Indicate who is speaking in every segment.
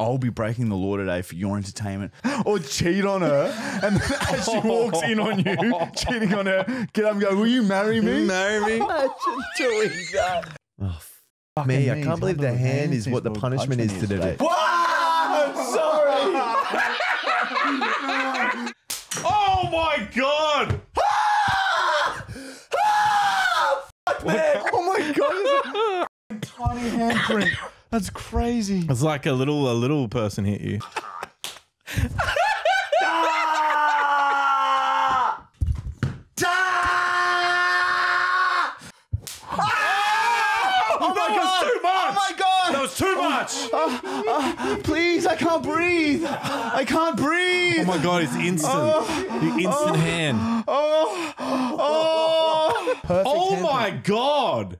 Speaker 1: I'll be breaking the law today for your entertainment. Or cheat on her. And then as she walks in on you, cheating on her, get up and go, Will you marry me?
Speaker 2: Marry me.
Speaker 3: Imagine doing that. Oh, fuck me. I can't believe the hand
Speaker 1: hand
Speaker 3: is what the
Speaker 1: is
Speaker 3: punishment is
Speaker 1: punishment
Speaker 3: today.
Speaker 1: is today.
Speaker 3: I'm sorry.
Speaker 2: Oh my god!
Speaker 1: Oh my god, it's a tiny handprint. That's crazy.
Speaker 2: It's like a little a little person hit you. Ah!
Speaker 1: Oh my god!
Speaker 2: too much!
Speaker 1: Oh my god!
Speaker 2: That was too much.
Speaker 1: Oh, uh, uh, please, I can't breathe. I can't breathe.
Speaker 2: Oh my god, it's instant. Oh. the instant oh. hand.
Speaker 1: Oh, oh. Perfect
Speaker 2: Oh my god.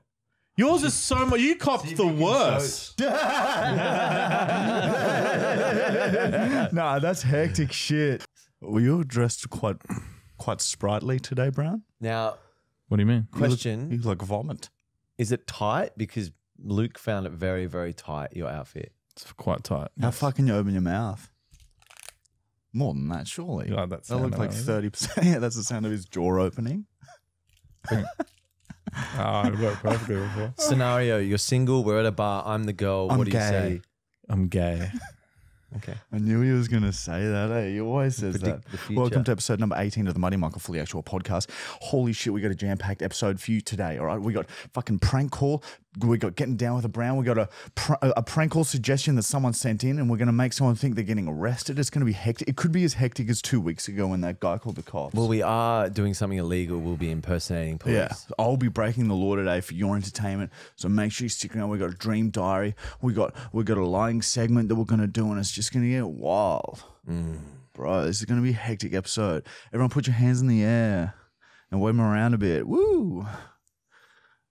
Speaker 2: Yours is so much. You copped the worst.
Speaker 1: nah, that's hectic shit. Well, you're dressed quite, quite sprightly today, Brown.
Speaker 3: Now,
Speaker 2: What do you mean?
Speaker 3: question
Speaker 1: You look like vomit.
Speaker 3: Is it tight? Because Luke found it very, very tight, your outfit.
Speaker 2: It's quite tight.
Speaker 1: How far can you open your mouth? More than that, surely.
Speaker 2: You like that
Speaker 1: that
Speaker 2: sound,
Speaker 1: looked like
Speaker 2: don't
Speaker 1: thirty percent. Yeah, that's the sound of his jaw opening.
Speaker 2: Oh, it worked perfectly before.
Speaker 3: Scenario you're single, we're at a bar, I'm the girl.
Speaker 1: I'm
Speaker 3: what do you say?
Speaker 2: I'm gay.
Speaker 3: Okay.
Speaker 1: I knew he was going to say that. Eh? He always says
Speaker 3: Predict
Speaker 1: that. Welcome to episode number 18 of the Marty Michael Fully Actual podcast. Holy shit, we got a jam packed episode for you today. All right. We got fucking prank call. We got getting down with a brown. We got a, pr- a prank call suggestion that someone sent in, and we're going to make someone think they're getting arrested. It's going to be hectic. It could be as hectic as two weeks ago when that guy called the cops.
Speaker 3: Well, we are doing something illegal. We'll be impersonating police.
Speaker 1: Yeah, I'll be breaking the law today for your entertainment. So make sure you stick around. We got a dream diary. We got we got a lying segment that we're gonna do, and it's just gonna get wild, mm. bro. This is gonna be a hectic episode. Everyone, put your hands in the air and wave them around a bit. Woo!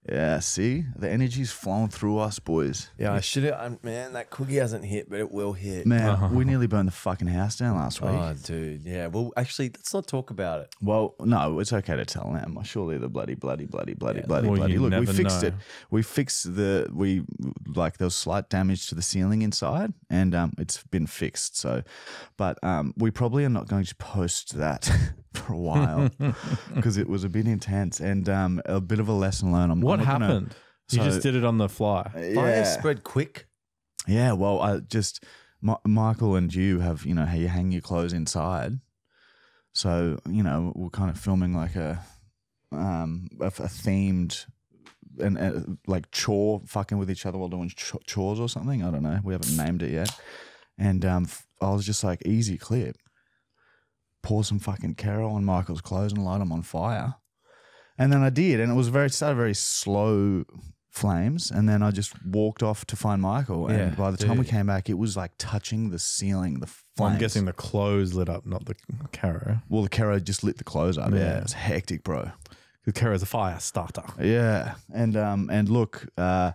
Speaker 1: Yeah, see the energy's flowing through us, boys.
Speaker 3: Yeah, I should have. Man, that cookie hasn't hit, but it will hit.
Speaker 1: Man, we nearly burned the fucking house down last week.
Speaker 3: Oh, dude. Yeah. Well, actually, let's not talk about it.
Speaker 1: Well, no, it's okay to tell them. Surely the bloody, bloody, bloody, bloody, bloody,
Speaker 2: well,
Speaker 1: bloody.
Speaker 2: you
Speaker 1: Look, we
Speaker 2: never
Speaker 1: fixed
Speaker 2: know.
Speaker 1: it. We fixed the we like there was slight damage to the ceiling inside, and um, it's been fixed. So, but um, we probably are not going to post that for a while because it was a bit intense and um, a bit of a lesson learned. I'm,
Speaker 2: What
Speaker 1: I'm not gonna-
Speaker 2: happened? you just did it on the fly.
Speaker 3: Fire
Speaker 1: Yeah.
Speaker 3: spread quick.
Speaker 1: Yeah, well, I just Mi- Michael and you have you know how you hang your clothes inside, so you know we're kind of filming like a um a, a themed and uh, like chore fucking with each other while doing ch- chores or something. I don't know. We haven't named it yet, and um f- I was just like easy clip, pour some fucking kero on Michael's clothes and light them on fire, and then I did, and it was very started very slow flames and then I just walked off to find Michael and
Speaker 3: Yeah,
Speaker 1: by the time we
Speaker 3: dude.
Speaker 1: came back it was like touching the ceiling the flames.
Speaker 2: I'm guessing the clothes lit up, not the kero.
Speaker 1: well the kero just lit the clothes up yeah,
Speaker 2: Yeah.
Speaker 1: it was hectic bro
Speaker 2: The kero's a fire starter.
Speaker 1: yeah and um and look uh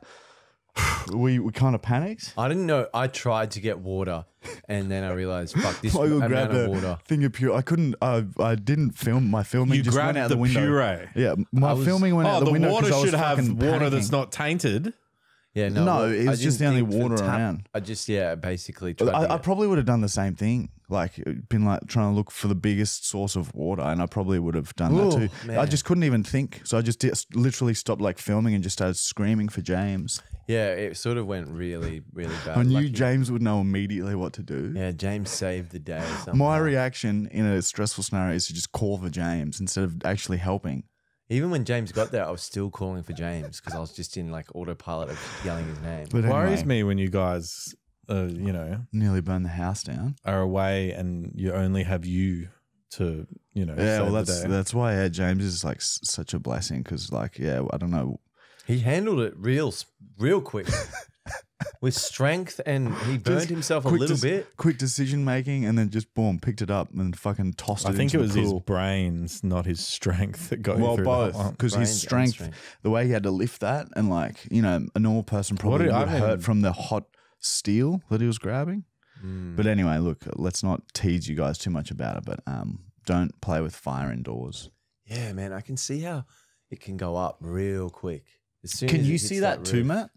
Speaker 1: we we kind of panicked
Speaker 3: I didn't know. I tried to get water, and then I realized, fuck this
Speaker 1: Michael
Speaker 3: amount
Speaker 1: grabbed
Speaker 3: of
Speaker 1: a
Speaker 3: water.
Speaker 1: thing of pure I couldn't I I didn't film my filming
Speaker 2: You
Speaker 1: just went
Speaker 2: grabbed
Speaker 1: out
Speaker 2: the
Speaker 1: the, window
Speaker 2: puree.
Speaker 1: yeah my
Speaker 3: was-
Speaker 1: filming went
Speaker 2: Oh,
Speaker 1: out the,
Speaker 2: the
Speaker 1: window
Speaker 2: water
Speaker 1: 'cause I was
Speaker 2: should have
Speaker 1: fucking
Speaker 2: water that's
Speaker 1: panicking.
Speaker 2: not tainted.
Speaker 3: Yeah, no.
Speaker 1: No,
Speaker 3: well,
Speaker 1: it
Speaker 3: I
Speaker 1: was just the
Speaker 3: didn't
Speaker 1: only
Speaker 3: think
Speaker 1: water
Speaker 3: tap-
Speaker 1: around.
Speaker 3: I just yeah, basically tried.
Speaker 1: I,
Speaker 3: to
Speaker 1: I
Speaker 3: get-
Speaker 1: probably would have done the same thing, like been like trying to look for the biggest source of water, and I probably would have done
Speaker 3: Ooh,
Speaker 1: that too. I
Speaker 3: man.
Speaker 1: just couldn't even think, so I just did, literally stopped like filming and just started screaming for James.
Speaker 3: Yeah, it sort of went really, really bad.
Speaker 1: I knew
Speaker 3: Lucky-
Speaker 1: James would know immediately what to do.
Speaker 3: Yeah, James saved the day. Somehow.
Speaker 1: My reaction in a stressful scenario is to just call for James instead of actually helping.
Speaker 3: Even when James got there, I was still calling for James because I was just in like autopilot of yelling his name.
Speaker 1: But
Speaker 2: Worries
Speaker 1: anyway,
Speaker 2: me when you guys, uh, you know,
Speaker 1: nearly burned the house down.
Speaker 2: are away and you only have you to, you know,
Speaker 1: Yeah,
Speaker 2: save
Speaker 1: well,
Speaker 2: the
Speaker 1: that's
Speaker 2: day.
Speaker 1: that's why yeah, James is like s- such a blessing because like yeah, I don't know.
Speaker 3: He handled it real, real quick, with strength, and he burned
Speaker 1: Just
Speaker 3: himself a
Speaker 1: quick
Speaker 3: little
Speaker 1: dec-
Speaker 3: bit.
Speaker 1: quick decision making, and then just boom, picked it up and fucking tossed it.
Speaker 2: I think it
Speaker 1: into
Speaker 2: was
Speaker 1: the
Speaker 2: his
Speaker 1: pool.
Speaker 2: brains, not his strength that got you
Speaker 1: well
Speaker 2: through
Speaker 1: both
Speaker 2: one.
Speaker 1: because
Speaker 3: Brains
Speaker 1: his
Speaker 3: and
Speaker 1: strength,
Speaker 3: strength.
Speaker 1: the way he had to lift that and like you know a normal person probably
Speaker 2: did- I
Speaker 1: would hurt
Speaker 2: mean-
Speaker 1: from the hot steel that he was grabbing
Speaker 3: Mm.
Speaker 1: but anyway look let's not tease you guys too much about it but um don't play with fire indoors
Speaker 3: Yeah, man, I can see how it can go up real quick. As soon
Speaker 1: can
Speaker 3: as
Speaker 1: you see that, too
Speaker 3: roof.
Speaker 1: matt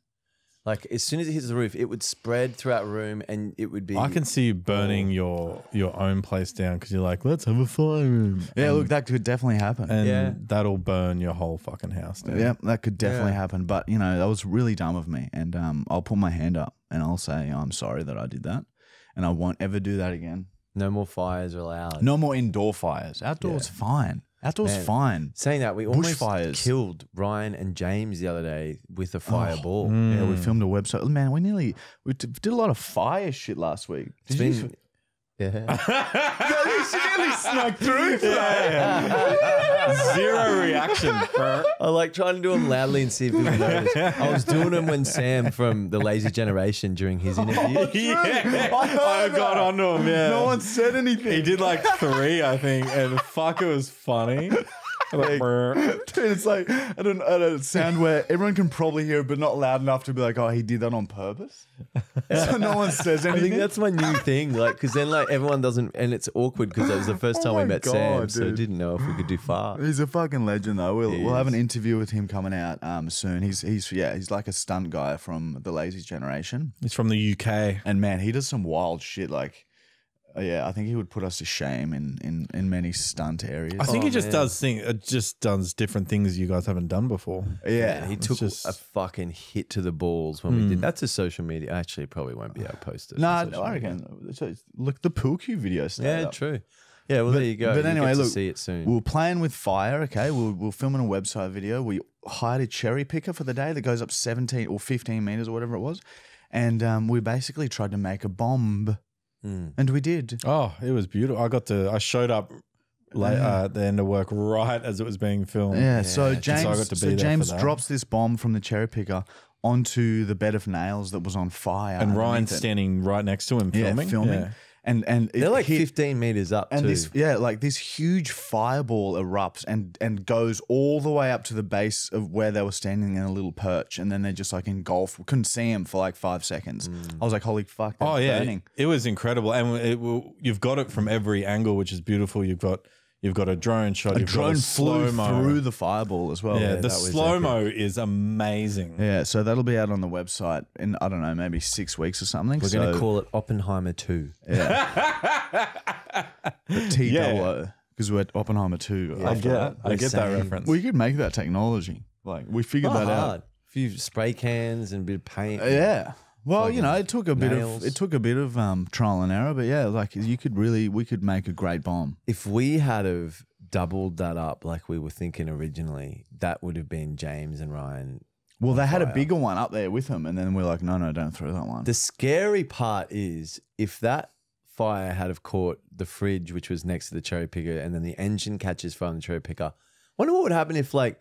Speaker 3: Like as soon as it hits the roof, it would spread throughout the room, and it would be.
Speaker 2: I can see you burning your your own place down because you're like, let's have a fire room.
Speaker 1: Yeah,
Speaker 2: and,
Speaker 1: look, that could definitely happen.
Speaker 2: and
Speaker 3: Yeah.
Speaker 2: that'll burn your whole fucking house down.
Speaker 1: yeah, that could definitely
Speaker 3: Yeah.
Speaker 1: happen. But you know, that was really dumb of me, and um, I'll put my hand up and I'll say I'm sorry that I did that, and I won't ever do that again.
Speaker 3: no more fires allowed.
Speaker 1: No more indoor fires. Outdoors, fine. Outdoors,
Speaker 3: Man.
Speaker 1: fine.
Speaker 3: Saying that, we almost
Speaker 1: Bushfires.
Speaker 3: killed Ryan and James the other day with a fireball.
Speaker 2: Mm.
Speaker 1: Yeah, we filmed a website. Man, we nearly we did a lot of fire shit last week.
Speaker 3: It's
Speaker 1: you?
Speaker 3: been, yeah.
Speaker 1: you nearly snuck through.
Speaker 2: Zero reaction.
Speaker 3: I like trying to do them loudly and see if people notice. I was doing them when Sam from the Lazy Generation during his oh, interview.
Speaker 2: yeah, I got onto him. Yeah,
Speaker 1: No one said anything.
Speaker 2: He did like three, I think, and fuck, it was funny. Like.
Speaker 1: Dude, it's like I don't, I don't sound where everyone can probably hear it, but not loud enough to be like, oh, he did that on purpose. so no one says anything.
Speaker 3: I think that's my new thing, like, because then like everyone doesn't, and it's awkward because it was the first
Speaker 1: Oh
Speaker 3: time we
Speaker 1: my
Speaker 3: met Sam,
Speaker 1: God,
Speaker 3: so
Speaker 1: dude.
Speaker 3: didn't know if we could do far.
Speaker 1: He's a fucking legend, though. We'll, we'll have an interview with him coming out um, soon. He's he's yeah, he's like a stunt guy from the Lazy Generation,
Speaker 2: He's from the UK.
Speaker 1: and man, he does some wild shit. Like, uh, yeah, I think he would put us to shame in in in many stunt areas.
Speaker 2: I think
Speaker 3: Oh,
Speaker 2: he just
Speaker 3: man.
Speaker 2: does thing. It just does different things you guys haven't done before.
Speaker 1: yeah,
Speaker 3: he took
Speaker 2: just-
Speaker 3: a fucking hit to the balls when we did. That's a social media. Actually, probably won't be able to post it.
Speaker 1: Nah,
Speaker 3: social
Speaker 1: I
Speaker 3: media.
Speaker 1: reckon. so it's- Look, the pool cue video. stayed
Speaker 3: Yeah,
Speaker 1: up.
Speaker 3: true. Yeah, well, there you go.
Speaker 1: But
Speaker 3: You
Speaker 1: anyway,
Speaker 3: get to
Speaker 1: look,
Speaker 3: see it soon.
Speaker 1: we We're playing with fire. Okay, we're, we're filming a website video. We hired a cherry picker for the day that goes up seventeen or fifteen meters or whatever it was, and um, we basically tried to make a bomb,
Speaker 3: Mm.
Speaker 1: and we did.
Speaker 2: Oh, it was beautiful. I got to. I showed up late uh, at the end of work right as it was being filmed.
Speaker 1: Yeah. so James,
Speaker 2: so
Speaker 1: so,
Speaker 2: got to be there for
Speaker 1: James drops this bomb from the cherry picker onto the bed of nails that was on fire,
Speaker 2: and Ryan's standing right next to him
Speaker 1: yeah,
Speaker 2: filming.
Speaker 1: filming,
Speaker 2: Yeah.
Speaker 1: And and
Speaker 3: They're like
Speaker 1: hit-
Speaker 3: 15 meters up
Speaker 1: And
Speaker 3: too.
Speaker 1: this, yeah, like this huge fireball erupts and and goes all the way up to the base of where they were standing in a little perch, and then they're just like engulfed. We couldn't see him for like five seconds. Mm. I was like, "Holy fuck!"
Speaker 2: Oh yeah,
Speaker 1: burning.
Speaker 2: it was incredible, and it, will- you've got it from every angle, which is beautiful. You've got you've got a drone shot.
Speaker 1: A
Speaker 2: you've
Speaker 1: drone
Speaker 2: got a
Speaker 1: flew
Speaker 2: slow-mo.
Speaker 1: through the fireball as well.
Speaker 2: Yeah,
Speaker 1: Yeah,
Speaker 2: the slow mo is amazing.
Speaker 1: Yeah, so that'll be out on the website in I don't know, maybe six weeks or something.
Speaker 3: We're
Speaker 1: so,
Speaker 3: going to call it Oppenheimer 2.
Speaker 1: T
Speaker 2: Yeah.
Speaker 1: double O because we're at Oppenheimer too.
Speaker 2: I get,
Speaker 1: that.
Speaker 2: I get that reference.
Speaker 1: We could make that technology. Like we figured
Speaker 3: Not
Speaker 1: that out.
Speaker 3: A few spray cans and a bit of paint.
Speaker 1: Uh, Yeah. Well, you know, it took a bit
Speaker 3: nails.
Speaker 1: of it took a bit of um, trial and error, but yeah, like you could really we could make a great bomb.
Speaker 3: If we had have doubled that up like we were thinking originally, that would have been James and Ryan.
Speaker 1: Well, they had a
Speaker 3: fire.
Speaker 1: bigger one up there with them, and then we're like, no, no, don't throw that one.
Speaker 3: The scary part is if that fire had have caught the fridge, which was next to the cherry picker, and then the engine catches fire on the cherry picker. Wonder what would happen if like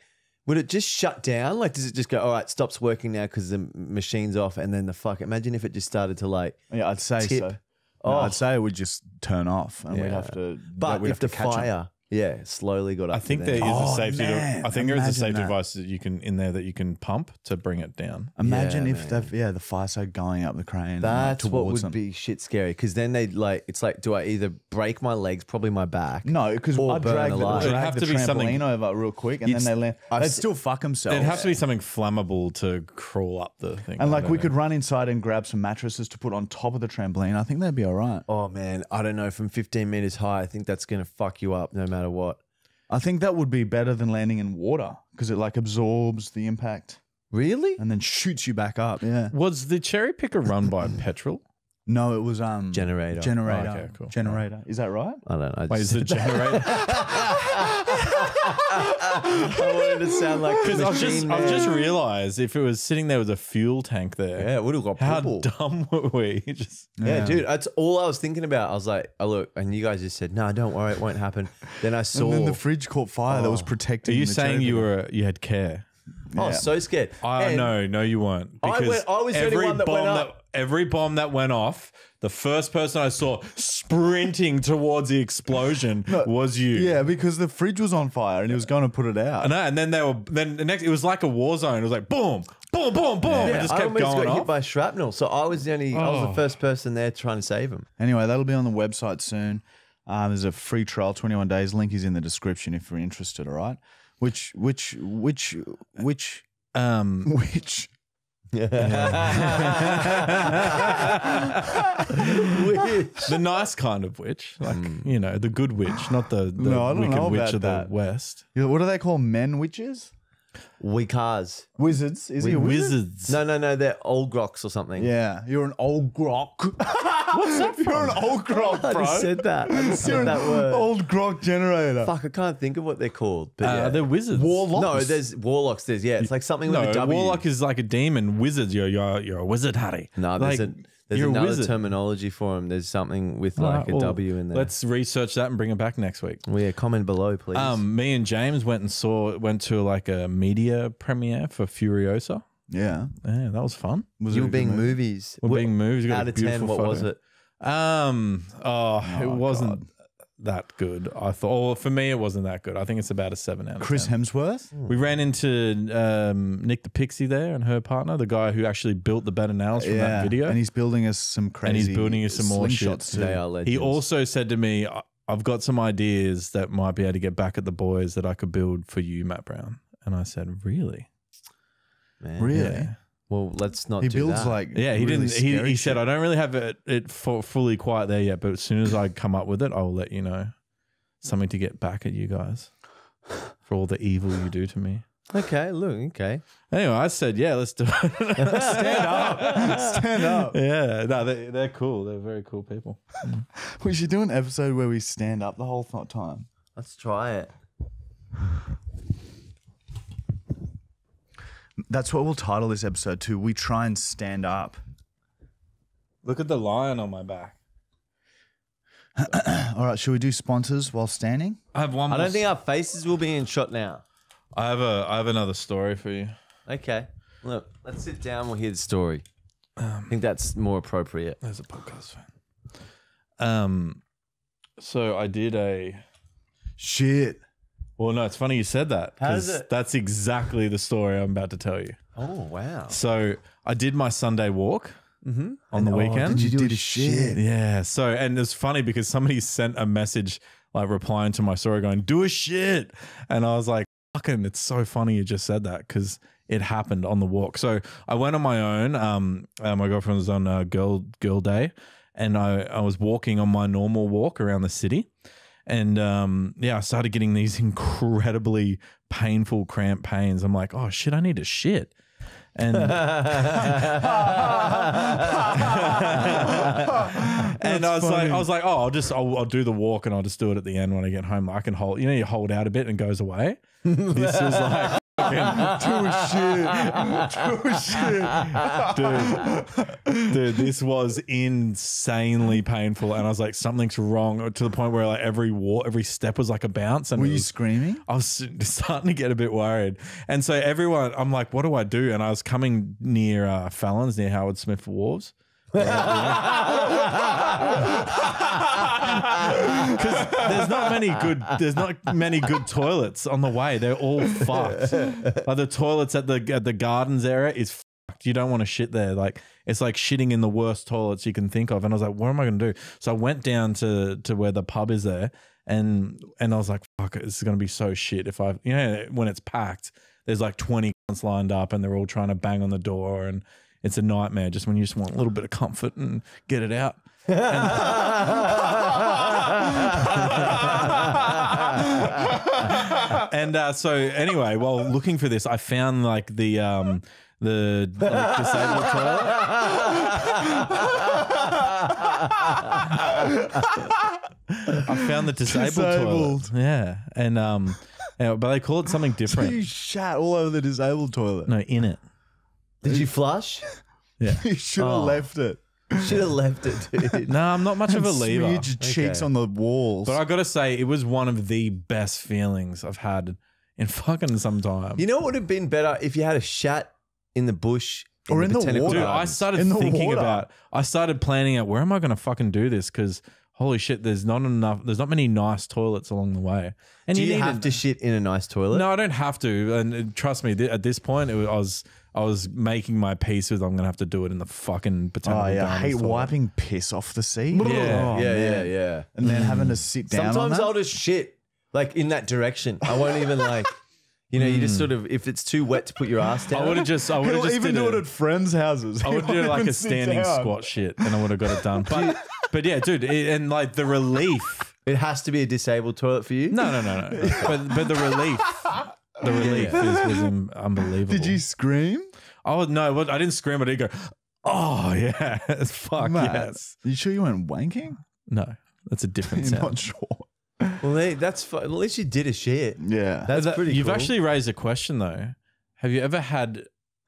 Speaker 3: would it just shut down? Like, does it just go? All right, stops working now because the machine's off, and then the fuck. Imagine if it just started to like.
Speaker 1: yeah, I'd say
Speaker 3: tip.
Speaker 1: so. No,
Speaker 3: Oh.
Speaker 1: I'd say it would just turn off, and we'd have to.
Speaker 3: But
Speaker 1: we'd
Speaker 3: if
Speaker 1: have
Speaker 3: the
Speaker 1: to catch 'em.
Speaker 3: fire, yeah, slowly got up.
Speaker 2: I think
Speaker 3: to
Speaker 2: there is
Speaker 3: them.
Speaker 1: Oh,
Speaker 2: a safety.
Speaker 1: man,
Speaker 2: I think there is a
Speaker 1: imagine
Speaker 2: safety
Speaker 1: that. device
Speaker 2: device that you can in there that you can pump to bring it down.
Speaker 1: Imagine
Speaker 3: Yeah,
Speaker 1: if
Speaker 3: man.
Speaker 1: the yeah the fire started going up the crane. and, like,
Speaker 3: That's what
Speaker 1: towards
Speaker 3: would
Speaker 1: them.
Speaker 3: be shit scary because then they'd like it's like, do I either break my legs, probably my back?
Speaker 1: No, because
Speaker 3: Or
Speaker 1: I'd
Speaker 3: burn
Speaker 1: drag the,
Speaker 3: alive.
Speaker 2: It'd
Speaker 1: drag
Speaker 2: have
Speaker 1: the
Speaker 2: to be
Speaker 1: trampoline
Speaker 2: something-
Speaker 1: over real quick, and
Speaker 3: You'd
Speaker 1: then they
Speaker 3: s-
Speaker 1: land.
Speaker 3: I've
Speaker 1: They'd
Speaker 3: se-
Speaker 1: still fuck themselves.
Speaker 2: It'd have to be something flammable to crawl up the thing.
Speaker 1: and
Speaker 2: I
Speaker 1: like
Speaker 2: don't
Speaker 1: we
Speaker 2: know.
Speaker 1: could run inside and grab some mattresses to put on top of the trampoline. I think that'd be all right.
Speaker 3: Oh man, I don't know. From 15 meters high, I think that's gonna fuck you up no matter what.
Speaker 1: I think that would be better than landing in water because it like absorbs the impact
Speaker 3: Really?
Speaker 1: and then shoots you back up. Yeah.
Speaker 2: Was the cherry picker run by petrol?
Speaker 1: No, it was um
Speaker 3: Generator.
Speaker 1: Generator.
Speaker 2: Oh, okay, cool.
Speaker 1: Generator. Is that right?
Speaker 3: I don't know. I,
Speaker 2: Wait,
Speaker 3: just,
Speaker 2: is the generator?
Speaker 3: I wanted to sound like
Speaker 2: Because I've just,
Speaker 3: Machine
Speaker 2: I've just realized if it was sitting there with a fuel tank there,
Speaker 3: yeah, it would have got
Speaker 2: how
Speaker 3: purple.
Speaker 2: dumb were we? Just
Speaker 3: Yeah, dude, that's all I was thinking about. I was like, oh, look, and you guys just said, no, don't worry, it won't happen. Then I saw,
Speaker 1: And then the fridge caught fire that was
Speaker 3: Oh.
Speaker 1: protecting.
Speaker 2: are you
Speaker 1: the
Speaker 2: saying you were you had care?
Speaker 3: oh,
Speaker 1: Yeah.
Speaker 3: so scared.
Speaker 2: I
Speaker 3: And-
Speaker 2: no, no, you weren't.
Speaker 3: I went- I was the only
Speaker 2: every
Speaker 3: one that
Speaker 2: bomb
Speaker 3: went
Speaker 2: that
Speaker 3: up.
Speaker 2: Every bomb that went off, the first person I saw sprinting towards the explosion was you.
Speaker 1: Yeah, because the fridge was on fire and he was going to put it out.
Speaker 2: I know, and then they were then the next. It was like a war zone. It was like boom, boom, boom, boom.
Speaker 3: Yeah,
Speaker 2: it just
Speaker 3: I
Speaker 2: kept
Speaker 3: almost
Speaker 2: going
Speaker 3: got hit by shrapnel. So I was the only, I was
Speaker 2: Oh.
Speaker 3: the first person there trying to save him.
Speaker 1: Anyway, that'll be on the website soon. Um, there's a free trial, 21 days. Link is in the description if you're interested. All right. Which, which, which, which,
Speaker 2: um,
Speaker 1: which,
Speaker 2: The nice kind of witch, like hmm. you know, the good witch, not the, the
Speaker 1: No, I don't
Speaker 2: wicked
Speaker 1: know
Speaker 2: witch
Speaker 1: about
Speaker 2: of
Speaker 1: that.
Speaker 2: the west.
Speaker 1: What do they call men witches?
Speaker 3: Weakars.
Speaker 1: Wizards? Is he a wizard?
Speaker 2: Wizards.
Speaker 3: No, no, no. They're old groks or something.
Speaker 1: Yeah, you're an old grok. What's that You're an old grok,
Speaker 3: I
Speaker 1: bro.
Speaker 3: just said that. I just
Speaker 1: You're
Speaker 3: said
Speaker 1: an
Speaker 3: that word.
Speaker 1: old grok generator.
Speaker 3: Fuck, I can't think of what they're called. But
Speaker 2: Uh,
Speaker 3: yeah.
Speaker 2: they're wizards.
Speaker 1: Warlocks.
Speaker 3: No, there's warlocks. There's yeah, it's like something with
Speaker 2: no,
Speaker 3: a W.
Speaker 2: warlock is like a demon. Wizards, you're you're, you're a wizard, Harry.
Speaker 3: no,
Speaker 2: like,
Speaker 3: there's a there's
Speaker 2: you're
Speaker 3: another terminology for them. There's something with
Speaker 2: All
Speaker 3: like
Speaker 2: right,
Speaker 3: a
Speaker 2: well,
Speaker 3: W in there.
Speaker 2: Let's research that and bring it back next week.
Speaker 3: well, yeah, comment below, please.
Speaker 2: Um, me and James went and saw went to like a media premiere for Furiosa.
Speaker 1: Yeah.
Speaker 2: Yeah, that was fun.
Speaker 1: Was
Speaker 3: you
Speaker 1: it
Speaker 3: were
Speaker 1: a good
Speaker 3: being
Speaker 1: movie?
Speaker 3: movies.
Speaker 2: We're
Speaker 3: What-
Speaker 2: being moved.
Speaker 3: out of ten. What was it?
Speaker 2: Um, oh, it
Speaker 1: Oh,
Speaker 2: wasn't
Speaker 1: God.
Speaker 2: That good. I thought. Or for me, it wasn't that good. I think it's about a seven out of
Speaker 1: Chris
Speaker 2: 10.
Speaker 1: Hemsworth?
Speaker 2: We ran into um, Nick the Pixie there and her partner, the guy who actually built the better nails from that video.
Speaker 1: And he's building us some crazy
Speaker 2: And he's building us some more shit.
Speaker 1: slingshots too.
Speaker 3: They are legends.
Speaker 2: He also said to me, "I- I've got some ideas that might be able to get back at the boys that I could build for you, Matt Brown. And I said, Really?
Speaker 3: Man.
Speaker 1: Really?
Speaker 2: Yeah.
Speaker 3: Well, let's not.
Speaker 1: He
Speaker 3: do
Speaker 1: builds
Speaker 3: that.
Speaker 1: like
Speaker 2: Yeah, he
Speaker 1: really
Speaker 2: didn't. He,
Speaker 1: scary
Speaker 2: he said,
Speaker 1: shit.
Speaker 2: I don't really have it, it fu- fully quite there yet, but as soon as I come up with it, I will let you know something to get back at you guys for all the evil you do to me.
Speaker 3: Okay, look, okay.
Speaker 2: Anyway, I said, Yeah, let's do it.
Speaker 1: Stand up. Stand up.
Speaker 2: yeah, no, they, they're cool. They're very cool people.
Speaker 1: We should do an episode where we stand up the whole th- time.
Speaker 3: Let's try it.
Speaker 1: That's what we'll title this episode too. We try and stand up.
Speaker 2: Look at the lion on my back.
Speaker 1: All right, should we do sponsors while standing?
Speaker 2: I have one
Speaker 3: I
Speaker 2: more
Speaker 3: don't think our faces will be in shot now.
Speaker 2: I have a I have another story for you.
Speaker 3: Okay. Look, let's sit down. We'll hear the story. I think that's more appropriate.
Speaker 2: There's a podcast fan. Um, so I did a.
Speaker 1: Shit.
Speaker 2: Well, no, it's funny you said that
Speaker 3: How does
Speaker 2: 'cause
Speaker 3: it-
Speaker 2: that's exactly the story I'm about to tell you.
Speaker 3: Oh wow.
Speaker 2: So I did my Sunday walk
Speaker 3: Mm-hmm.
Speaker 2: on the weekend.
Speaker 1: did you do
Speaker 3: a
Speaker 1: a shit?
Speaker 2: Yeah. So, and it's funny because somebody sent a message like replying to my story going, do a shit. And I was like, fucking, it's so funny you just said that because it happened on the walk. So I went on my own. Um, uh, my girlfriend was on a girl, girl day and I, I was walking on my normal walk around the city. And um, yeah, I started getting these incredibly painful cramp pains. I'm like, oh shit, I need a shit. And and I was like, I was like, oh, I'll just, I'll, I'll do the walk and I'll just do it at the end when I get home. I can hold, you know, you hold out a bit and it goes away. this was like, fucking,
Speaker 1: Do a shit. Do a shit.
Speaker 2: dude, dude, this was insanely painful. And I was like, something's wrong to the point where like every walk, every step was like a bounce. And
Speaker 1: Were you
Speaker 2: was-
Speaker 1: screaming?
Speaker 2: I was starting to get a bit worried. And so everyone, I'm like, what do I do? And I was coming near uh, Fallon's, near Howard Smith Wharves. Because there's not many good, there's not many good toilets on the way. They're all fucked. Like the toilets at the at the gardens area is fucked. You don't want to shit there. Like it's like shitting in the worst toilets you can think of. And I was like, what am I going to do? So I went down to to where the pub is there, and and I was like, fuck, it, this is going to be so shit if I, you know, when it's packed, there's like 20 cunts lined up, and they're all trying to bang on the door, and it's a nightmare. Just when you just want a little bit of comfort and get it out. and uh, so anyway, while looking for this, I found like the um the like, disabled toilet. I found the disabled,
Speaker 1: Disabled.
Speaker 2: toilet. Yeah, and um, yeah, but they call it something different
Speaker 1: You
Speaker 2: different.
Speaker 1: shat all over the disabled toilet.
Speaker 2: No, in it.
Speaker 3: Did you flush?
Speaker 2: Yeah.
Speaker 1: You should have
Speaker 3: Oh.
Speaker 1: left it.
Speaker 3: Should have left it, dude.
Speaker 2: No, I'm not much of a lever.
Speaker 1: Smeared your cheeks
Speaker 3: Okay.
Speaker 1: on the walls.
Speaker 2: But I got to say, it was one of the best feelings I've had in fucking some time.
Speaker 3: You know what would have been better if you had a shat in the bush
Speaker 1: Or in the
Speaker 3: botanical
Speaker 1: water.
Speaker 2: Dude, I
Speaker 3: gardens.
Speaker 2: started
Speaker 1: In the
Speaker 2: thinking
Speaker 1: water.
Speaker 2: about. I started planning out where am I going to fucking do this? Because holy shit, there's not enough. There's not many nice toilets along the way. And
Speaker 3: Do you
Speaker 2: need
Speaker 3: have
Speaker 2: a-
Speaker 3: to shit in a nice toilet?
Speaker 2: No, I don't have to. And uh, trust me, th- at this point, it was, I was I was making my peace with. I'm going to have to do it in the fucking botanical
Speaker 1: oh yeah, I
Speaker 2: gardens
Speaker 1: hate
Speaker 2: toilet.
Speaker 1: wiping piss off the seat.
Speaker 2: Yeah.
Speaker 1: Oh,
Speaker 3: yeah, yeah,
Speaker 1: man.
Speaker 3: yeah.
Speaker 1: And then having to sit down.
Speaker 3: Sometimes
Speaker 1: that.
Speaker 3: I'll just shit like in that direction. I won't even like You know, you just
Speaker 2: Mm.
Speaker 3: sort of if it's too wet to put your ass down.
Speaker 2: I would have just. I would have just
Speaker 1: even
Speaker 2: did
Speaker 1: do
Speaker 2: a-
Speaker 1: it at friends' houses.
Speaker 2: I would do like a standing
Speaker 1: down.
Speaker 2: squat shit, and I would have got it done. But but yeah, dude, it, and like the relief.
Speaker 3: It has to be a disabled toilet for you.
Speaker 2: No, no, no, no. But but the relief, the relief is, was um, unbelievable.
Speaker 1: Did you scream?
Speaker 2: Oh no, well, I didn't scream. I did go. Oh yeah, fuck
Speaker 1: Matt,
Speaker 2: yes.
Speaker 1: You sure you weren't wanking?
Speaker 2: No, that's a different
Speaker 1: You're
Speaker 2: sound.
Speaker 1: not sure.
Speaker 3: Well, they, that's fu- at least you did a shit.
Speaker 1: Yeah.
Speaker 3: That's
Speaker 2: That-
Speaker 3: pretty.
Speaker 2: You've
Speaker 3: cool.
Speaker 2: actually raised a question though. Have you ever had?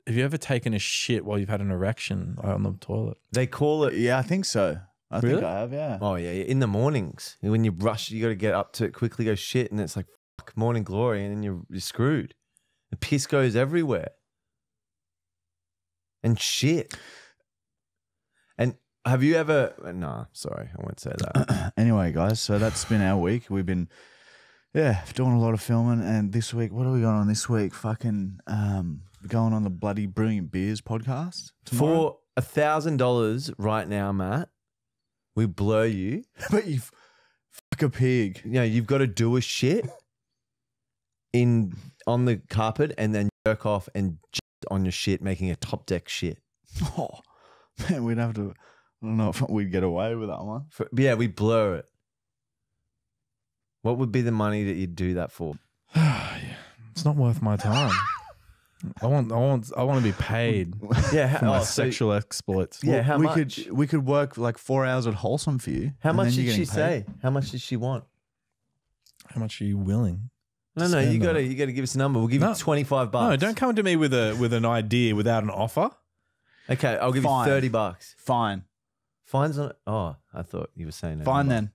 Speaker 2: Have you ever taken a shit while you've had an erection on the toilet?
Speaker 3: They call it.
Speaker 1: yeah, I think so. I
Speaker 2: Really?
Speaker 1: think I have, yeah.
Speaker 3: Oh yeah, yeah, in the mornings when you rush, you got to get up to it quickly, go shit, and it's like fuck, morning glory, and then you're, you're screwed. The piss goes everywhere, and shit. And have you ever? No, sorry, I won't say that.
Speaker 1: anyway, guys, so that's been our week. We've been, yeah, doing a lot of filming. And this week, what are we going on this week? Fucking um, going on the bloody Brilliant Beers podcast. tomorrow.
Speaker 3: For a thousand dollars right now, Matt, we blur you.
Speaker 1: but you fuck a pig.
Speaker 3: You know, you've got to do a shit in on the carpet, and then jerk off and just on your shit, making a top deck shit.
Speaker 1: Oh, man, we'd have to, I don't know if we'd get away with that one.
Speaker 3: For, yeah, we blur it. What would be the money that you'd do that for?
Speaker 2: it's not worth my time. I want, I want, I want to be paid
Speaker 3: Yeah,
Speaker 2: for my
Speaker 3: oh, so-
Speaker 2: sexual exploits.
Speaker 3: yeah. How
Speaker 1: we
Speaker 3: much?
Speaker 1: could we could work like four hours at Wholesome for you.
Speaker 3: how much did she
Speaker 1: paid.
Speaker 3: say? How much did she want?
Speaker 2: How much are you willing?
Speaker 3: No, no, you gotta you gotta give us a number. We'll give
Speaker 2: No.
Speaker 3: you twenty five bucks.
Speaker 2: No, don't come to me with a with an idea without an offer.
Speaker 3: Okay, I'll give
Speaker 1: Fine.
Speaker 3: you thirty bucks.
Speaker 1: Fine,
Speaker 3: Fines on. Oh, I thought you were saying that.
Speaker 1: fine then.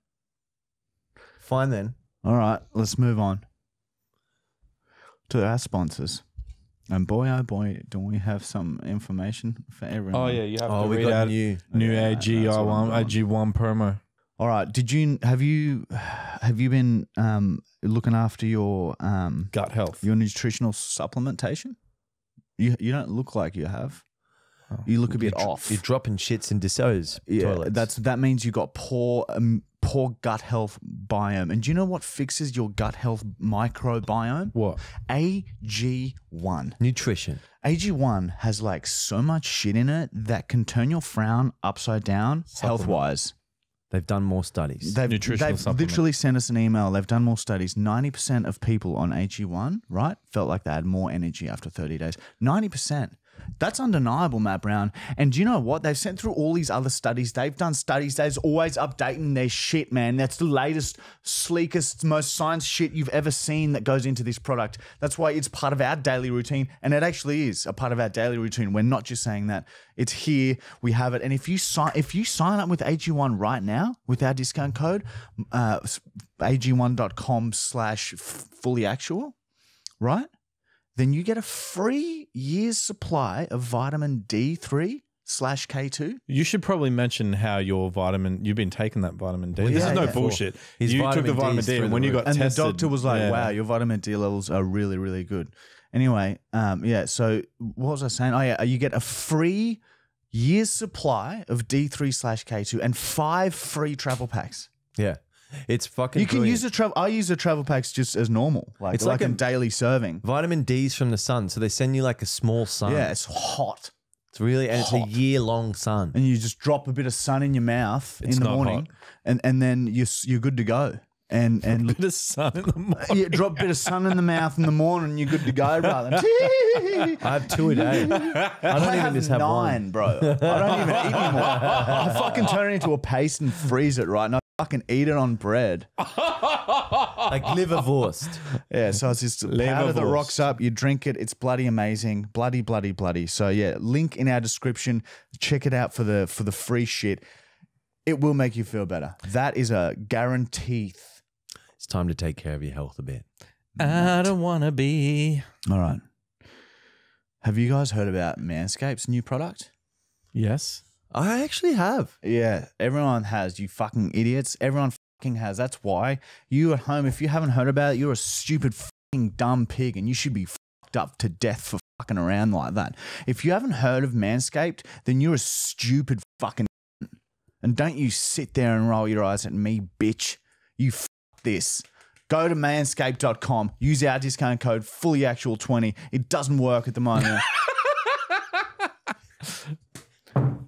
Speaker 3: Fine then.
Speaker 1: All right, let's move on to our sponsors. And boy, oh boy, don't we have some information for everyone.
Speaker 2: Oh yeah, you have
Speaker 3: Oh,
Speaker 2: to
Speaker 3: we
Speaker 2: read
Speaker 3: got
Speaker 2: out
Speaker 3: new.
Speaker 2: new
Speaker 1: Yeah,
Speaker 2: AG
Speaker 1: that's what I'm
Speaker 2: one
Speaker 1: doing.
Speaker 2: AG one promo.
Speaker 1: All right. Did you have you have you been um, looking after your um,
Speaker 2: Gut health.
Speaker 1: your nutritional supplementation? You you don't look like you have.
Speaker 2: Oh.
Speaker 1: You look a bit
Speaker 3: You're
Speaker 1: off.
Speaker 3: You're dropping shits in Dassault's
Speaker 1: Yeah,
Speaker 3: toilets.
Speaker 1: that's that means you got poor um, poor gut health biome. And do you know what fixes your gut health microbiome?
Speaker 2: What?
Speaker 1: AG1.
Speaker 3: nutrition.
Speaker 1: AG1 has like so much shit in it that can turn your frown upside down health wise.
Speaker 3: They've done more studies.
Speaker 1: They've,
Speaker 2: Nutritional
Speaker 1: they've
Speaker 2: supplement.
Speaker 1: literally sent us an email. They've done more studies. 90% of people on AG1, right, felt like they had more energy after 30 days. 90%. That's undeniable, Matt Brown. And do you know what? They've sent through all these other studies. They've done studies. They're always updating their shit, man. That's the latest, sleekest, most science shit you've ever seen that goes into this product. That's why it's part of our daily routine. And it actually is a part of our daily routine. We're not just saying that. It's here. We have it. And if you sign if you sign up with AG1 right now with our discount code, uh, ag1.com slash fully actual, right? Then you get a free year's supply of vitamin D3 slash K2.
Speaker 2: You should probably mention how your vitamin you've been taking that vitamin D.
Speaker 3: Well,
Speaker 2: this
Speaker 1: yeah,
Speaker 2: is no
Speaker 1: yeah.
Speaker 2: bullshit.
Speaker 3: His
Speaker 2: you took the
Speaker 3: vitamin
Speaker 2: vitamin
Speaker 3: D is
Speaker 2: D, and when you got
Speaker 1: And
Speaker 2: tested,
Speaker 1: the doctor was like,
Speaker 2: yeah.
Speaker 1: wow, your vitamin D levels are really, really good. Anyway, um, yeah, so what was I saying? Oh, yeah, you get a free year's supply of D3 slash K2 and five free travel packs.
Speaker 3: yeah, it's fucking.
Speaker 1: You can
Speaker 3: brilliant.
Speaker 1: use the travel. I use the travel packs just as normal, like
Speaker 3: It's
Speaker 1: like,
Speaker 3: like
Speaker 1: a
Speaker 3: a-
Speaker 1: daily serving.
Speaker 3: vitamin D's from the sun, so they send you like a small sun.
Speaker 1: Yeah, it's hot,
Speaker 3: it's really and it's a year long sun.
Speaker 1: and you just drop a bit of sun in your mouth
Speaker 2: It's
Speaker 1: in the morning,
Speaker 2: hot.
Speaker 1: and and then you're you're good to go. And and
Speaker 2: bit of sun in the morning.
Speaker 1: you drop a bit of sun in the mouth in the morning, and you're good to go, brother.
Speaker 3: I have two a day. I don't
Speaker 1: I
Speaker 3: even
Speaker 1: have
Speaker 3: just have
Speaker 1: nine,
Speaker 3: one.
Speaker 1: bro. I don't even eat anymore. I fucking turn it into a paste and freeze it, right? I fucking eat it on bread.
Speaker 3: Like liverwurst.
Speaker 1: Yeah, so it's just powder that
Speaker 2: Leberwurst.
Speaker 1: rocks up. You drink it. It's bloody amazing. Bloody, bloody, bloody. So yeah, link in our description. Check it out for the for the free shit. It will make you feel better. That is a guarantee.
Speaker 3: It's time to take care of your health a bit.
Speaker 2: I don't wanna be.
Speaker 1: All right. Have you guys heard about Manscaped's new product?
Speaker 2: Yes.
Speaker 3: I actually have.
Speaker 1: Yeah, everyone has. You fucking idiots. Everyone fucking has. That's why you at home, if you haven't heard about it, you're a stupid fucking dumb pig, and you should be fucked up to death for fucking around like that. If you haven't heard of Manscaped, then you're a stupid fucking. And don't you sit there and roll your eyes at me, bitch. You fuck this. Go to manscaped.com, use our discount code fully actual 20. It doesn't work at the moment.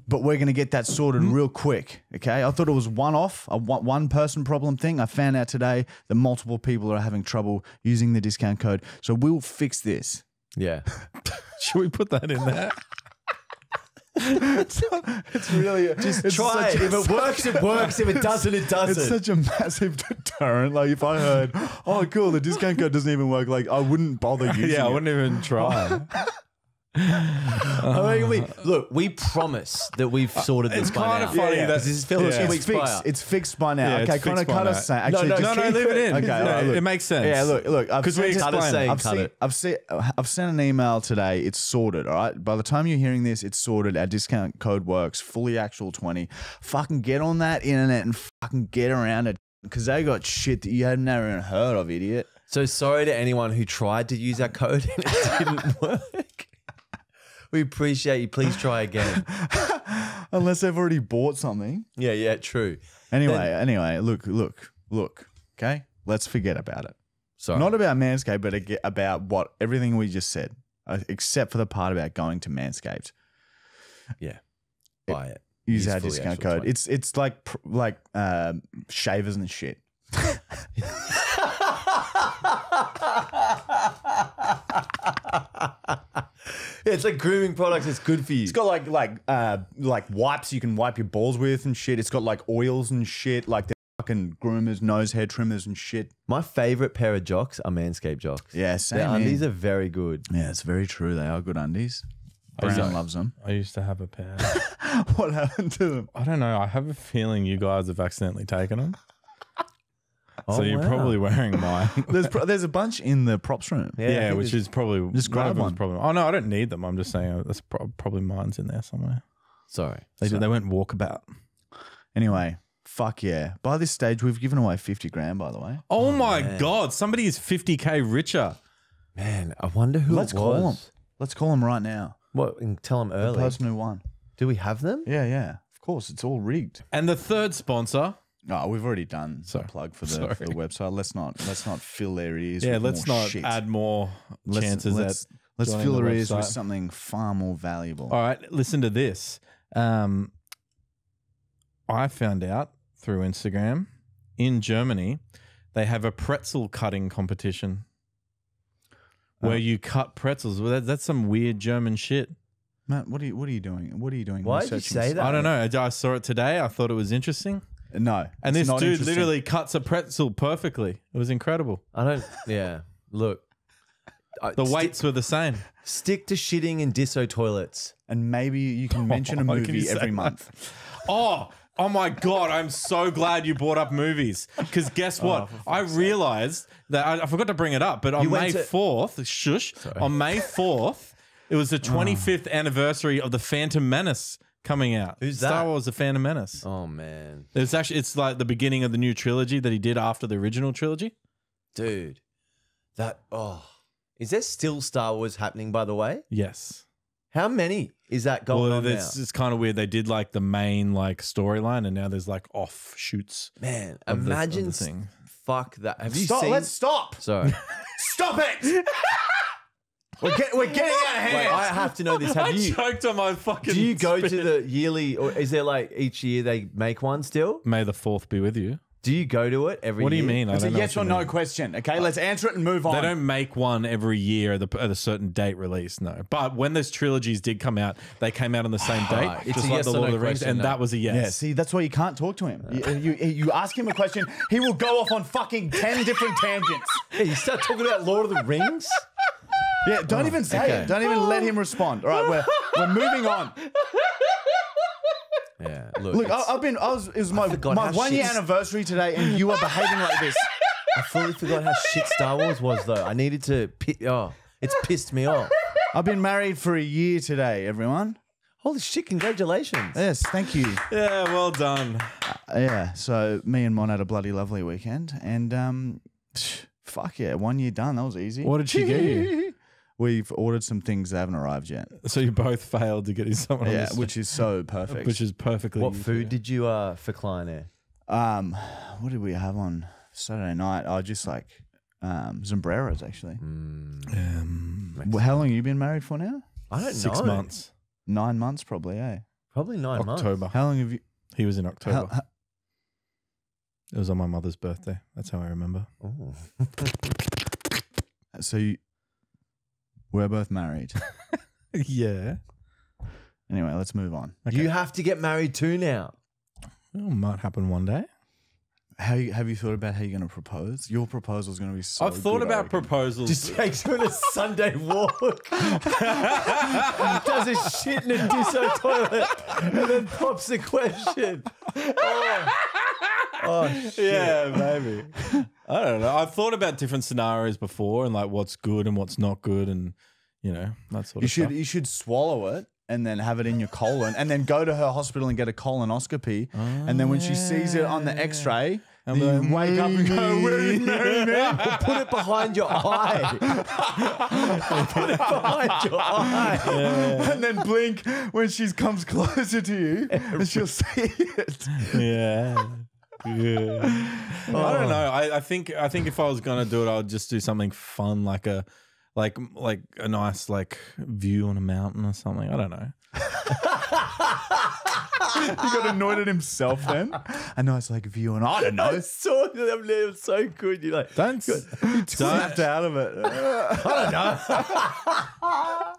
Speaker 1: but we're going to get that sorted mm. real quick. Okay. I thought it was one off, a one person problem thing. I found out today that multiple people are having trouble using the discount code. So we'll fix this.
Speaker 3: Yeah.
Speaker 2: Should we put that in there?
Speaker 1: It's really just
Speaker 3: Try it. If it works, it works. If it doesn't, it doesn't.
Speaker 1: It's such a massive deterrent. Like if I heard, oh, cool, the discount code doesn't even work. Like I wouldn't bother using
Speaker 2: yeah, I wouldn't even try.
Speaker 3: I mean, we, look, we promise that we've uh, sorted this
Speaker 2: It's
Speaker 3: by
Speaker 2: kinda funny
Speaker 3: Yeah,
Speaker 2: that-
Speaker 3: 'cause this is still
Speaker 2: yeah.
Speaker 3: two
Speaker 1: It's
Speaker 3: weeks
Speaker 1: fixed.
Speaker 3: prior.
Speaker 1: It's fixed by now.
Speaker 2: Yeah, it's
Speaker 1: okay, kind of
Speaker 2: by
Speaker 1: cut
Speaker 2: now.
Speaker 1: us say.
Speaker 3: No,
Speaker 1: Actually,
Speaker 3: no,
Speaker 1: just
Speaker 2: no, no,
Speaker 1: keep
Speaker 2: leave it in.
Speaker 1: Okay,
Speaker 2: No,
Speaker 1: all right, look.
Speaker 2: it makes sense.
Speaker 1: Yeah, look, look. I've
Speaker 2: 'Cause we
Speaker 1: sent it-
Speaker 2: explain it.
Speaker 1: I've
Speaker 3: Cut
Speaker 1: seen,
Speaker 3: it.
Speaker 1: I've seen, I've sent an email today. It's sorted. All right. By the time you're hearing this, it's sorted. Our discount code works. Fully actual twenty. Fucking get on that internet and fucking get around it because they got shit that you had never even heard of, idiot.
Speaker 3: So sorry to anyone who tried to use our code and it didn't work. We appreciate you. Please try again.
Speaker 1: Unless they've already bought something.
Speaker 3: Yeah, yeah, true.
Speaker 1: Anyway, anyway, look, look, look. Okay, let's forget about it.
Speaker 3: Sorry.
Speaker 1: Not about Manscaped, but ag- about what everything we just said, uh, except for the part about going to Manscaped.
Speaker 3: yeah. Buy it.
Speaker 1: Use
Speaker 3: Use
Speaker 1: our
Speaker 3: fully
Speaker 1: discount
Speaker 3: actual
Speaker 1: code.
Speaker 3: 20.
Speaker 1: It's it's like pr- like um, shavers and shit.
Speaker 3: it's like grooming products. It's good for you.
Speaker 1: It's got like like uh like wipes you can wipe your balls with and shit. It's got like oils and shit, like the fucking groomers, nose hair trimmers and shit.
Speaker 3: My favorite pair of jocks are Manscaped jocks.
Speaker 1: Yeah, same.
Speaker 3: Their undies are very good.
Speaker 1: yeah, it's very true. They are good undies.
Speaker 2: was
Speaker 1: Brown
Speaker 2: like-
Speaker 1: loves them.
Speaker 2: I used to have a pair.
Speaker 1: what happened to them?
Speaker 2: I don't know. I have a feeling you guys have accidentally taken them. So
Speaker 3: Oh,
Speaker 2: you're
Speaker 3: wow.
Speaker 2: probably wearing mine.
Speaker 1: There's pro- there's a bunch in the props room.
Speaker 3: Yeah,
Speaker 2: Yeah, which is probably
Speaker 1: Just grab one.
Speaker 2: Probably, oh no, I don't need them. I'm just saying uh, that's pro- probably mine's in there somewhere.
Speaker 3: Sorry.
Speaker 2: They
Speaker 1: So-
Speaker 2: they went walkabout.
Speaker 1: Anyway, fuck yeah. By this stage, we've given away 50 grand, by the way.
Speaker 2: Oh, my
Speaker 3: man.
Speaker 2: god! Somebody is 50k richer.
Speaker 3: Man, I wonder who
Speaker 1: Let's call him. Let's call him right now.
Speaker 3: What? And tell them
Speaker 1: The person who won.
Speaker 3: Do we have them?
Speaker 1: Yeah, yeah. Of course, it's all rigged.
Speaker 2: And the third sponsor.
Speaker 1: Oh, we've already done
Speaker 2: Sorry.
Speaker 1: a plug for the, for the website. Let's not let's not fill their ears.
Speaker 2: Yeah,
Speaker 1: with
Speaker 2: let's
Speaker 1: more
Speaker 2: not
Speaker 1: shit.
Speaker 2: add more
Speaker 1: Let's-
Speaker 2: chances
Speaker 1: let's,
Speaker 2: at.
Speaker 1: let's fill
Speaker 2: the
Speaker 1: their ears with something far more valuable.
Speaker 2: All right, listen to this. Um, I found out through Instagram in Germany they have a pretzel cutting competition where
Speaker 1: Oh.
Speaker 2: you cut pretzels. Well, that, that's some weird German shit.
Speaker 1: Matt, what are you what are you doing? What are you doing?
Speaker 3: Why did you say
Speaker 1: this?
Speaker 3: that?
Speaker 2: I don't know. I, I saw it today. I thought it was interesting.
Speaker 1: No.
Speaker 2: And
Speaker 1: it's
Speaker 2: this
Speaker 1: not
Speaker 2: dude
Speaker 1: interesting.
Speaker 2: literally cuts a pretzel perfectly. It was incredible.
Speaker 3: I don't. Yeah. Look. I-
Speaker 2: The
Speaker 3: sti-
Speaker 2: weights were the same.
Speaker 3: Stick to shitting in disso toilets.
Speaker 1: and maybe you can mention a
Speaker 2: can you
Speaker 1: movie
Speaker 2: say
Speaker 1: every
Speaker 2: that?
Speaker 1: month.
Speaker 2: Oh, oh my god! I'm so glad you brought up movies because guess oh, what? I realized that I, I forgot to bring it up, but on
Speaker 3: You went
Speaker 2: May
Speaker 3: to-
Speaker 2: fourth, shush, on May fourth, it was the 25th anniversary of the Phantom Menace coming out.
Speaker 3: Who's
Speaker 2: Star
Speaker 3: that?
Speaker 2: Wars: The Phantom Menace.
Speaker 3: Oh man,
Speaker 2: It's actually it's like the beginning of the new trilogy that he did after the original trilogy.
Speaker 3: dude, that oh, is there still Star Wars happening? By the way,
Speaker 2: Yes.
Speaker 3: how many is that going
Speaker 2: well,
Speaker 3: on now?
Speaker 2: it's, it's kind of weird. They did like the main like storyline, and now there's like offshoots.
Speaker 3: Man,
Speaker 2: of the-
Speaker 3: imagine
Speaker 2: the thing.
Speaker 3: Fuck that. Have you
Speaker 1: Stop,
Speaker 3: seen?
Speaker 1: let's stop.
Speaker 3: Sorry.
Speaker 1: Stop it. we're, get, we're getting out of hand.
Speaker 3: Wait, I have to know this.
Speaker 2: I
Speaker 3: Have you?
Speaker 2: choked on my fucking.
Speaker 3: Do you go to the yearly, or is there like each year they make one still?
Speaker 2: May the fourth be with you.
Speaker 3: Do you go to it every? Year?
Speaker 2: What do you
Speaker 3: year?
Speaker 2: mean? I
Speaker 1: it's a yes or no
Speaker 2: mean.
Speaker 1: question. Okay, let's answer it and move on.
Speaker 2: They don't make one every year at, the, at a certain date release, no. But when those trilogies did come out, they came out on the same date,
Speaker 3: Alright, it's
Speaker 2: just
Speaker 3: a
Speaker 2: like
Speaker 3: yes
Speaker 2: the
Speaker 3: or
Speaker 2: Lord
Speaker 3: no
Speaker 2: of the Rings,
Speaker 3: question,
Speaker 2: and
Speaker 3: no.
Speaker 2: that was a yes.
Speaker 1: Yeah, see, that's why you can't talk to him. You, you, you ask him a question, he will go off on fucking 10 different tangents.
Speaker 3: Yeah, you start talking about Lord of the Rings.
Speaker 1: Yeah, don't even say
Speaker 3: okay.
Speaker 1: it. Don't even let him respond. All right, we're, we're moving on.
Speaker 3: Yeah, look,
Speaker 1: Look, I, I've been, I was, it was my,
Speaker 3: forgot
Speaker 1: my
Speaker 3: how
Speaker 1: one year
Speaker 3: shit-
Speaker 1: anniversary today, and you are behaving like this.
Speaker 3: I fully forgot how shit Star Wars was though. I needed to. Pi- oh, it's pissed me off.
Speaker 1: I've been married for a year today, everyone.
Speaker 3: Holy shit! Congratulations.
Speaker 1: Yes, thank you.
Speaker 2: Yeah, well done.
Speaker 1: Uh, yeah, so me and Mon had a bloody lovely weekend, and um, fuck yeah, one year done. That was easy.
Speaker 2: What did she get you?
Speaker 1: We've ordered some things that haven't arrived yet.
Speaker 2: So you both failed to get you someone
Speaker 1: Yeah,
Speaker 2: on
Speaker 1: which is so perfect.
Speaker 2: which is perfectly.
Speaker 3: What food did you uh for Klein Air?
Speaker 1: um, what did we have on? Saturday night. I just like um, sombreros actually.
Speaker 2: Um,
Speaker 1: Well, How long have you been married for now?
Speaker 3: I don't
Speaker 2: six
Speaker 3: know.
Speaker 2: months.
Speaker 1: Nine months, probably. Eh?
Speaker 3: Probably nine months.
Speaker 2: October.
Speaker 1: How long have you?
Speaker 2: He was in October.
Speaker 1: How, how,
Speaker 2: it was on my mother's birthday. That's how I remember.
Speaker 3: Ooh.
Speaker 1: so you, we're both married.
Speaker 2: yeah.
Speaker 1: anyway, let's move on.
Speaker 2: Okay.
Speaker 3: You have to get married too now.
Speaker 2: Well, might happen one day.
Speaker 1: How you, have you thought about how you're going to propose? Your proposal is going to be so.
Speaker 2: I've thought
Speaker 1: good, I
Speaker 2: about
Speaker 1: reckon.
Speaker 2: proposals.
Speaker 3: Just takes her on a Sunday walk. Does a shit in a disso toilet and then pops the question. Oh, oh shit.
Speaker 2: yeah, maybe. I don't know. I've thought about different scenarios before and like what's good and what's not good and you know that sort
Speaker 1: You
Speaker 2: of
Speaker 1: should
Speaker 2: stuff.
Speaker 1: you should swallow it and then have it in your colon and then go to her hospital and get a colonoscopy. and then when she oh, sees it on the X-ray, you wake up and go, "Will you marry me?"
Speaker 3: Put it behind your eye. put it behind your eye.
Speaker 1: and then blink when she comes closer to you and she'll see it.
Speaker 2: yeah. Yeah. I don't oh. know. I, I think I think if I was gonna do it, I would just do something fun, like a like like a nice like view on a mountain or something. I don't know.
Speaker 1: he got anointed himself then. I know it's like view and I don't
Speaker 3: I
Speaker 1: know.
Speaker 3: saw them. It was so good. You're like,
Speaker 2: Don't don't
Speaker 1: Snapped out of it. I don't know.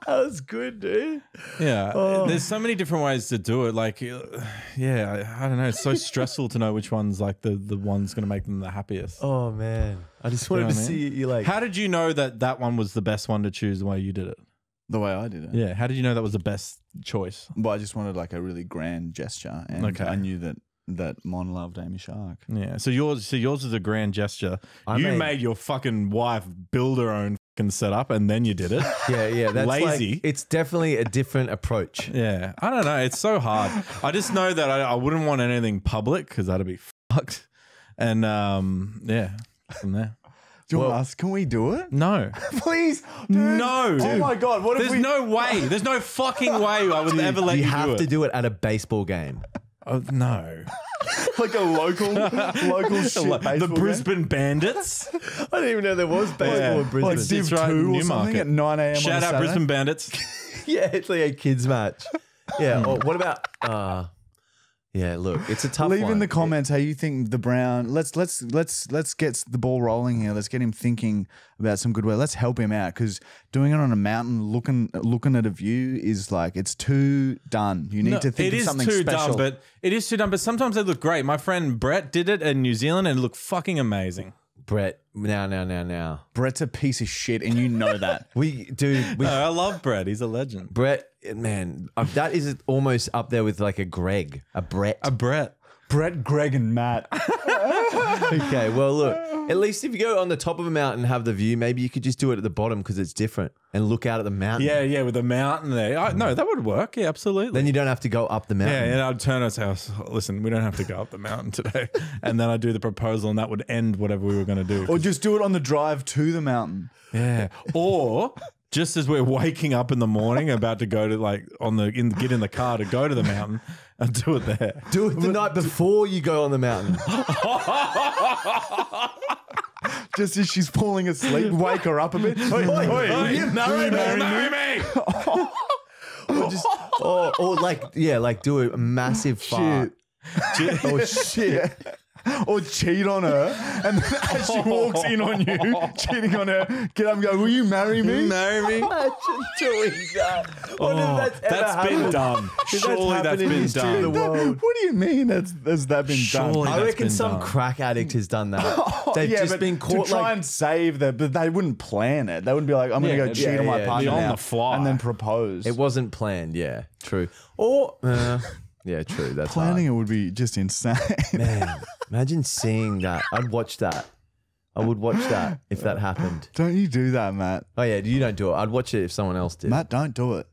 Speaker 3: That was good, dude.
Speaker 2: Yeah,
Speaker 3: Oh.
Speaker 2: there's so many different ways to do it. Like, uh, yeah, I, I don't know. It's so stressful to know which one's like the the one's going to make them the happiest.
Speaker 3: Oh man, I just wanted
Speaker 2: You know
Speaker 3: to
Speaker 2: what I
Speaker 3: see you like.
Speaker 2: How did you know that that one was the best one to choose the way you did it?
Speaker 1: The way I did it.
Speaker 2: Yeah, how did you know that was the best choice?
Speaker 1: But I just wanted like a really grand gesture, and
Speaker 2: Okay.
Speaker 1: I knew that that Mon loved Amy Shark.
Speaker 2: Yeah, so yours, so yours is a grand gesture.
Speaker 3: I
Speaker 2: you
Speaker 3: made-
Speaker 2: made, your fucking wife build her own fucking setup, and then you did it.
Speaker 3: yeah, yeah, that's
Speaker 2: Lazy.
Speaker 3: Like, it's definitely a different approach.
Speaker 2: yeah, I don't know. It's so hard. I just know that I, I wouldn't want anything public because that'd be fucked. And um, yeah, from there.
Speaker 1: Do you
Speaker 3: Well-
Speaker 1: us? Can we do it?
Speaker 2: No.
Speaker 1: Please, dude.
Speaker 2: No.
Speaker 1: Oh my god, what if
Speaker 2: There's
Speaker 1: we?
Speaker 2: no way. There's no fucking way I would ever let you,
Speaker 3: you
Speaker 2: do
Speaker 3: have
Speaker 2: it.
Speaker 3: to do it at a baseball game.
Speaker 2: Oh, no.
Speaker 1: like a local, local shit
Speaker 2: the
Speaker 1: baseball game?
Speaker 2: Brisbane Bandits.
Speaker 3: I didn't even know there was baseball
Speaker 2: Yeah.
Speaker 3: in Brisbane.
Speaker 1: like
Speaker 2: It's
Speaker 1: Div
Speaker 2: right
Speaker 1: Two or something at nine a.m.
Speaker 2: Shout out
Speaker 1: Saturday?
Speaker 2: Brisbane Bandits.
Speaker 3: yeah, it's like a kids match. Yeah. or what about? Uh, yeah. Look, it's a tough
Speaker 1: Leave
Speaker 3: one.
Speaker 1: in the comments how you think the Brown. Let's let's let's let's get the ball rolling here. Let's get him thinking about some good way. Let's help him out because doing it on a mountain, looking looking at a view is like it's too done. You need
Speaker 2: No,
Speaker 1: to think
Speaker 2: it
Speaker 1: of
Speaker 2: is
Speaker 1: something
Speaker 2: too
Speaker 1: special.
Speaker 2: dumb, but it is too done. But sometimes they look great. My friend Brett did it in New Zealand and it looked fucking amazing.
Speaker 3: Brett. Now, now, now, now.
Speaker 1: Brett's a piece of shit, and you know that.
Speaker 3: We, dude. We,
Speaker 2: No, I love Brett. He's a legend.
Speaker 3: Brett, man, uh, that is almost up there with like a Greg, a Brett.
Speaker 2: A Brett.
Speaker 1: Brett, Greg, and Matt.
Speaker 3: okay, well, look, at least if you go on the top of a mountain and have the view, maybe you could just do it at the bottom because it's different and look out at the mountain.
Speaker 2: Yeah, yeah, with a mountain there. I, no, that would work. Yeah, absolutely.
Speaker 3: Then you don't have to go up the mountain.
Speaker 2: yeah,
Speaker 3: mountain.
Speaker 2: and I'd turn us house. Listen, we don't have to go up the mountain today. And then I'd do the proposal, and that would end whatever we were going to do.
Speaker 1: or just do it on the drive to the mountain.
Speaker 2: Yeah. Or just as we're waking up in the morning, about to go to like on the in, get in the car to go to the mountain, and do it there.
Speaker 3: Do it the night before you go on the mountain.
Speaker 1: Just as she's falling asleep, wake her up a bit. Oi, oi, will you marry me?
Speaker 2: me.
Speaker 3: or just, or, or like, yeah, like do a massive fart.
Speaker 1: oh shit. Or cheat on her, and then as she walks in on you, cheating on her, get up and go, Will you marry me?
Speaker 2: Marry me.
Speaker 3: Imagine doing that. What
Speaker 2: Oh,
Speaker 3: if that's ever
Speaker 2: that's been done.
Speaker 3: If
Speaker 2: Surely that's
Speaker 3: happened in
Speaker 2: been
Speaker 3: history of the
Speaker 2: done.
Speaker 3: world.
Speaker 1: What do you mean? That's, has that been
Speaker 2: Surely
Speaker 1: done?
Speaker 3: I reckon
Speaker 2: been
Speaker 3: some
Speaker 2: done.
Speaker 3: crack addict has done that. They've just been caught
Speaker 1: to try
Speaker 3: like
Speaker 1: and save that, but they wouldn't plan it. They wouldn't be like, "I'm
Speaker 2: Yeah,
Speaker 1: going to go
Speaker 2: yeah,
Speaker 1: cheat on my
Speaker 3: yeah,
Speaker 1: partner
Speaker 2: on the fly.
Speaker 1: and then propose.
Speaker 3: it wasn't planned. Yeah, true. Or uh, yeah, true. That's
Speaker 1: Planning
Speaker 3: hard.
Speaker 1: it would be just insane.
Speaker 3: Man, imagine seeing that. I'd watch that. I would watch that if that happened.
Speaker 1: don't you do that, Matt?
Speaker 3: Oh yeah, you don't do it. I'd watch it if someone else did.
Speaker 1: Matt, don't do it.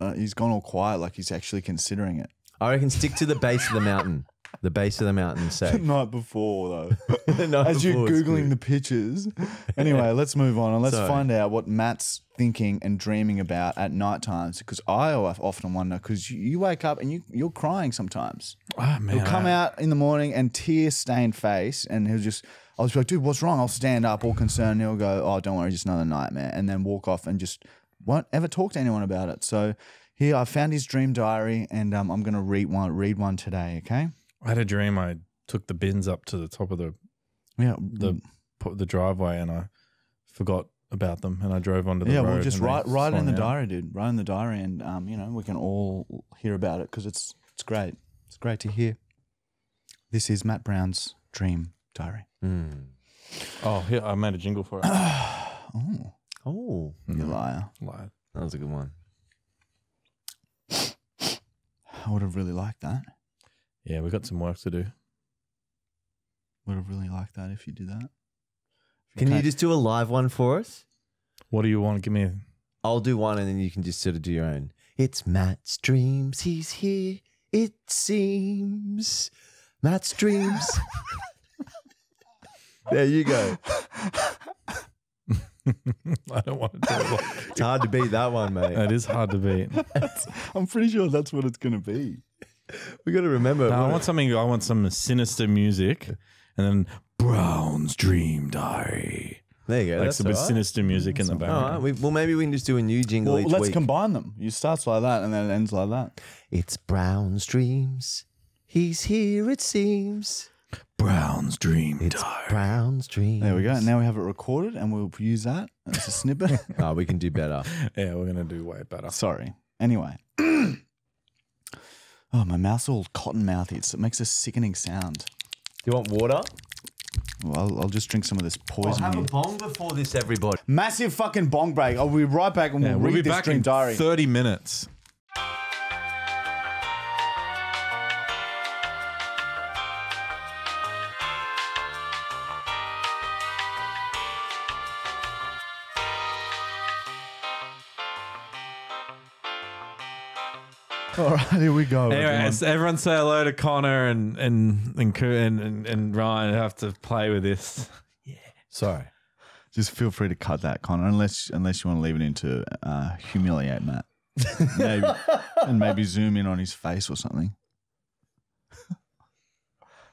Speaker 1: Uh, he's gone all quiet, like he's actually considering it.
Speaker 3: I reckon stick to the base of the mountain. The base of the mountain,
Speaker 1: The night before, though.
Speaker 3: The night
Speaker 1: As you're
Speaker 3: before, it's
Speaker 1: googling
Speaker 3: good.
Speaker 1: the pictures. Anyway, let's move on and let's
Speaker 3: Sorry.
Speaker 1: find out what Matt's thinking and dreaming about at night times. Because I of- often wonder, because you, you wake up and you you're crying sometimes.
Speaker 2: Oh, man.
Speaker 1: He'll come out in the morning and tear stained face, and he'll just. I'll just be like, dude, what's wrong? I'll stand up all concerned. He'll go, oh, don't worry, just another nightmare. And then walk off and just won't ever talk to anyone about it. So here, I found his dream diary and um, I'm going to read one, read one today, okay?
Speaker 2: I had a dream. I took the bins up to the top of the
Speaker 1: Yeah.
Speaker 2: the the driveway and I forgot about them and I drove onto the
Speaker 1: yeah,
Speaker 2: road.
Speaker 1: well, just write write it in the
Speaker 2: out.
Speaker 1: diary, dude. Write in the diary, and um, you know we can all hear about it because it's it's great. It's great to hear. This is Matt Brown's dream diary.
Speaker 3: Mm.
Speaker 2: Oh, here I made a jingle for it.
Speaker 1: Oh,
Speaker 3: Oh,
Speaker 1: you liar!
Speaker 2: Liar.
Speaker 3: that was a good one.
Speaker 1: I would have really liked that.
Speaker 2: Yeah, we've got some work to do.
Speaker 1: Would have really liked that if you did that.
Speaker 3: Can you
Speaker 1: Okay.
Speaker 3: just do a live one for us?
Speaker 2: What do you want? Give me. A,
Speaker 3: I'll do one and then you can just sort of do your own. It's Matt's dreams. He's here. It seems. Matt's dreams. there you go.
Speaker 2: I don't want to do it.
Speaker 3: It's hard to beat that one, mate.
Speaker 2: It is hard to beat.
Speaker 1: I'm pretty sure that's what it's gonna be.
Speaker 3: We got to remember.
Speaker 2: No, I want something. I want some sinister music, and then Brown's Dream Diary,
Speaker 3: there you go.
Speaker 2: like
Speaker 3: That's
Speaker 2: some
Speaker 3: all right.
Speaker 2: sinister music in the
Speaker 3: All
Speaker 2: background.
Speaker 3: right. We, well, maybe we can just do a new jingle
Speaker 1: Well,
Speaker 3: each
Speaker 1: let's
Speaker 3: week.
Speaker 1: combine them. You starts like that, and then it ends like that.
Speaker 3: it's Brown's dreams. He's here. It seems.
Speaker 2: Brown's Dream
Speaker 3: It's
Speaker 2: Diary.
Speaker 3: Brown's dreams.
Speaker 1: There we go. Now we have it recorded, and we'll use that as a snippet.
Speaker 3: Oh, we can do better.
Speaker 2: Yeah, we're gonna do way better.
Speaker 1: Sorry. Anyway. oh, my mouth's all cotton mouthy. It's, it makes a sickening sound.
Speaker 3: Do you want water?
Speaker 1: Well, I'll, I'll just drink some of this poison I'll here.
Speaker 3: A bong before this, everybody.
Speaker 1: Massive fucking bong break. I'll be right back and
Speaker 2: Yeah,
Speaker 1: we'll
Speaker 2: we'll
Speaker 1: read
Speaker 2: be
Speaker 1: this
Speaker 2: back
Speaker 1: dream
Speaker 2: in
Speaker 1: diary.
Speaker 2: thirty minutes.
Speaker 1: All right, here we go.
Speaker 2: Anyway,
Speaker 1: everyone.
Speaker 2: so everyone say hello to Connor and and and and, and, and Ryan have to play with this. Yeah.
Speaker 3: Sorry.
Speaker 1: Just feel free to cut that, Connor, unless unless you want to leave it in to uh, humiliate Matt. maybe, and maybe zoom in on his face or something.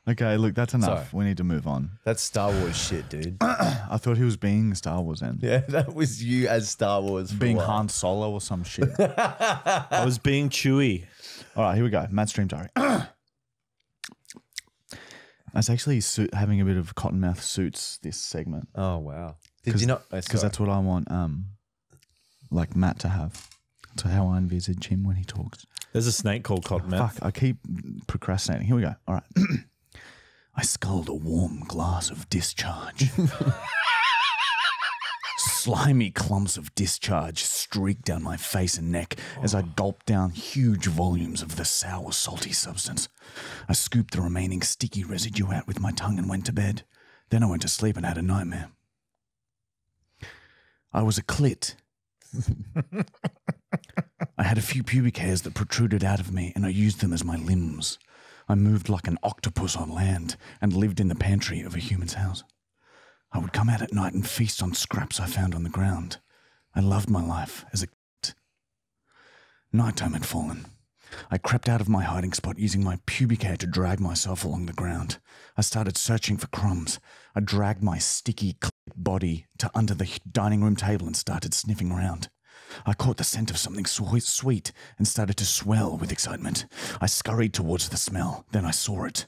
Speaker 1: Okay, look, that's enough.
Speaker 3: Sorry.
Speaker 1: We need to move on.
Speaker 3: That's Star Wars shit, dude.
Speaker 1: I thought he was being Star Wars then.
Speaker 3: yeah, that was you as Star Wars. for a
Speaker 1: Being
Speaker 3: while.
Speaker 1: Han Solo or some shit.
Speaker 2: I was being chewy.
Speaker 1: All right, here we go. Matt's Dream Diary. I was actually su- having a bit of cottonmouth suits this segment
Speaker 3: Oh wow. Did
Speaker 1: 'Cause-
Speaker 3: you not?
Speaker 1: because that's what I want, um, like Matt to have. That's how I envisage him when he talks.
Speaker 2: There's a snake called Cottonmouth.
Speaker 1: Fuck, I keep procrastinating. Here we go. All right. I sculled a warm glass of discharge. Slimy clumps of discharge streaked down my face and neck as I gulped down huge volumes of the sour, salty substance. I scooped the remaining sticky residue out with my tongue and went to bed. Then I went to sleep and had a nightmare. I was a clit. I had a few pubic hairs that protruded out of me, and I used them as my limbs. I moved like an octopus on land and lived in the pantry of a human's house. I would come out at night and feast on scraps I found on the ground. I loved my life as a kid. Nighttime had fallen. I crept out of my hiding spot using my pubic hair to drag myself along the ground. I started searching for crumbs. I dragged my sticky body to under the dining room table and started sniffing around. I caught the scent of something swe- sweet and started to swell with excitement. I scurried towards the smell. Then I saw it.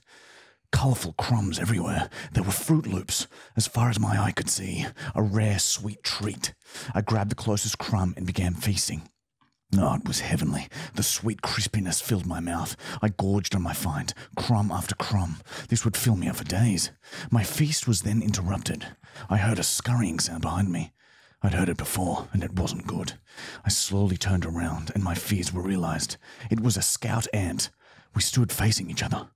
Speaker 1: Colourful crumbs everywhere. There were Froot Loops, as far as my eye could see. A rare, sweet treat. I grabbed the closest crumb and began feasting. Oh, it was heavenly. The sweet crispiness filled my mouth. I gorged on my find, crumb after crumb. This would fill me up for days. My feast was then interrupted. I heard a scurrying sound behind me. I'd heard it before, and it wasn't good. I slowly turned around, and my fears were realized. It was a scout ant. We stood facing each other.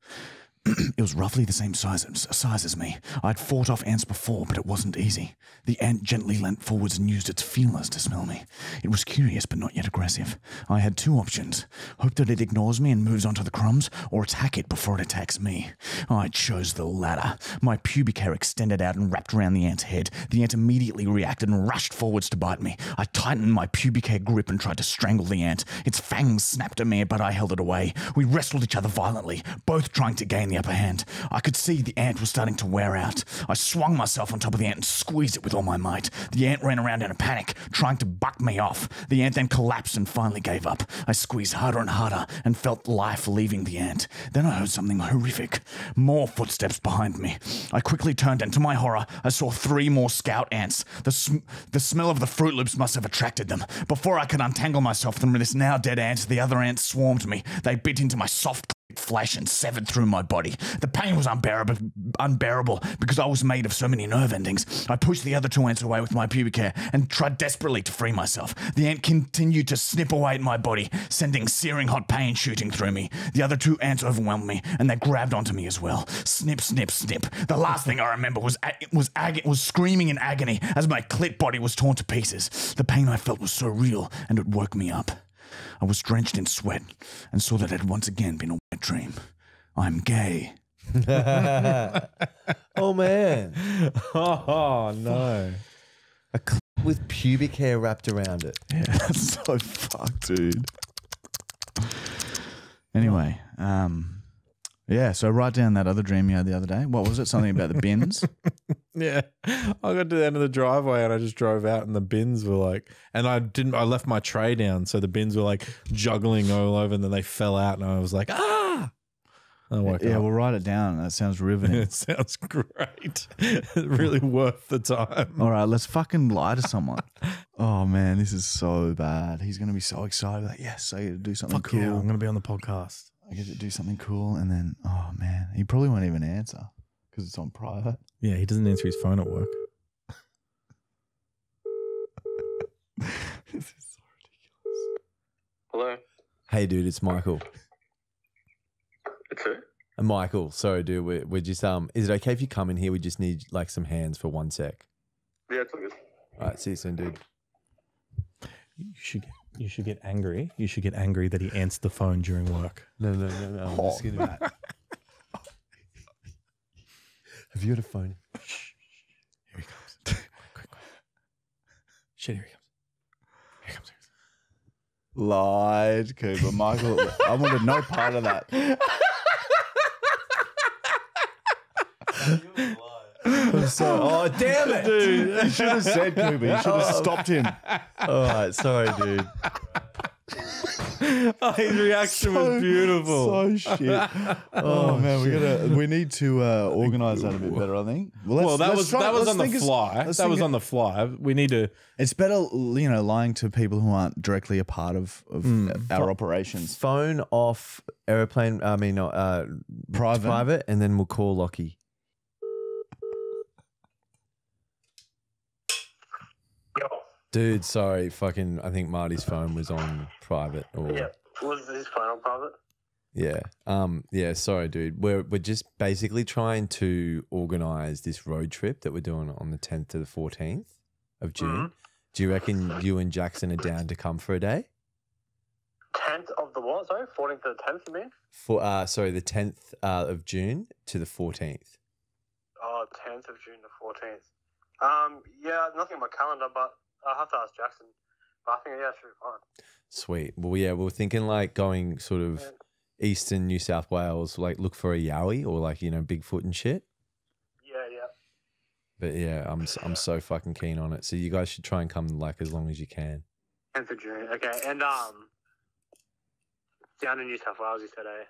Speaker 1: it was roughly the same size as, size as me. I'd fought off ants before, but it wasn't easy. The ant gently leant forwards and used its feelers to smell me. It was curious, but not yet aggressive. I had two options hope that it ignores me and moves onto the crumbs, or attack it before it attacks me. I chose the latter. My pubic hair extended out and wrapped around the ant's head. The ant immediately reacted and rushed forwards to bite me. I tightened my pubic hair grip and tried to strangle the ant. Its fangs snapped at me, but I held it away. We wrestled each other violently, both trying to gain the the upper hand. I could see the ant was starting to wear out. I swung myself on top of the ant and squeezed it with all my might. The ant ran around in a panic, trying to buck me off. The ant then collapsed and finally gave up. I squeezed harder and harder and felt life leaving the ant. Then I heard something horrific. More footsteps behind me. I quickly turned and to my horror, I saw three more scout ants. The, sm- the smell of the Froot Loops must have attracted them. Before I could untangle myself from this now dead ant, the other ants swarmed me. They bit into my soft flesh and severed through my body. The pain was unbearable, unbearable because I was made of so many nerve endings. I pushed the other two ants away with my pubic hair and tried desperately to free myself. The ant continued to snip away at my body, sending searing hot pain shooting through me. The other two ants overwhelmed me and they grabbed onto me as well. Snip, snip, snip. The last thing I remember was was was screaming in agony as my clit body was torn to pieces. The pain I felt was so real and it woke me up. I was drenched in sweat and saw that it had once again been a wet dream. I'm gay.
Speaker 3: oh man,
Speaker 2: Oh no.
Speaker 3: a clip with pubic hair wrapped around it.
Speaker 1: Yeah, that's so fucked, dude. Anyway, um, yeah. So write down that other dream you had the other day. What was it? Something about the bins.
Speaker 2: Yeah. I got to the end of the driveway and I just drove out and the bins were like and I didn't I left my tray down so the bins were like juggling all over and then they fell out and I was like, ah I woke
Speaker 1: yeah,
Speaker 2: up.
Speaker 1: we'll write it down. That sounds riveting.
Speaker 2: It sounds great. really worth the time.
Speaker 1: All right, let's fucking lie to someone. Oh man, this is so bad. He's gonna be so excited. Like, yes, I get to do something
Speaker 2: Fuck
Speaker 1: cool.
Speaker 2: yeah, I'm gonna be on the podcast.
Speaker 1: I get to do something cool, and then oh man, he probably won't even answer because it's on private.
Speaker 2: Yeah, he doesn't answer his phone at work.
Speaker 1: this is so ridiculous.
Speaker 4: Hello.
Speaker 3: Hey, dude, it's Michael.
Speaker 4: It's who?
Speaker 3: Uh, Michael, sorry, dude. We're, we're just um. Is it okay if you come in here? We just need like some hands for one sec.
Speaker 4: Yeah, it's all good.
Speaker 3: All right, see you soon, dude.
Speaker 2: You should get, you should get angry. You should get angry that he answered the phone during work.
Speaker 3: No, no, no, no. I'm just gonna. Oh. Have you got a phone?
Speaker 2: Here he comes. quick, quick, quick. Shit, here he comes. Here he comes. Here he comes.
Speaker 1: Lied, Cooper. Michael, I wanted no part of that.
Speaker 3: I'm so. Oh, damn it,
Speaker 1: Dude, you should have said Cooper. You should have stopped him.
Speaker 3: All right, sorry, dude.
Speaker 2: Oh, his reaction was beautiful.
Speaker 1: So shit. Oh, man, we gotta. We need to uh, organize that a bit better. I think. let's-
Speaker 2: well, that
Speaker 1: let's
Speaker 2: was
Speaker 1: try-
Speaker 2: that was
Speaker 1: let's
Speaker 2: on the
Speaker 1: think it's-
Speaker 2: fly.
Speaker 1: let's
Speaker 2: That
Speaker 1: think
Speaker 2: was
Speaker 1: it-
Speaker 2: on the fly. We need to.
Speaker 1: It's better, you know, lying to people who aren't directly a part of, of
Speaker 2: Mm.
Speaker 1: our operations.
Speaker 3: Phone off, airplane. I mean, no, uh,
Speaker 1: Private.
Speaker 3: private, and then we'll call Lockie. Dude, sorry, fucking. I think Marty's phone was on private. Or
Speaker 4: Yeah. Was his phone on private?
Speaker 3: Yeah. Um. Yeah. Sorry, dude. We're we're just basically trying to organize this road trip that we're doing on the tenth to the fourteenth of June. Do you reckon you and Jackson are down to come for a day?
Speaker 4: 10th of the what? Sorry? 14th to the 10th, you mean?
Speaker 3: For uh, sorry, the tenth uh, of June to the fourteenth.
Speaker 4: Oh, 10th of June to 14th. Um, yeah, nothing on my calendar, but I'll have to ask Jackson. But I think, yeah, it should be fine.
Speaker 3: Sweet. Well, yeah, we're thinking like going sort of
Speaker 4: Yeah.
Speaker 3: eastern New South Wales, like look for a yowie or like you know Bigfoot and shit.
Speaker 4: Yeah, yeah.
Speaker 3: But yeah, I'm I'm so fucking keen on it. So you guys should try and come like as long as you can.
Speaker 4: 10th of June. Okay, and um, down in New South Wales, you said, eh?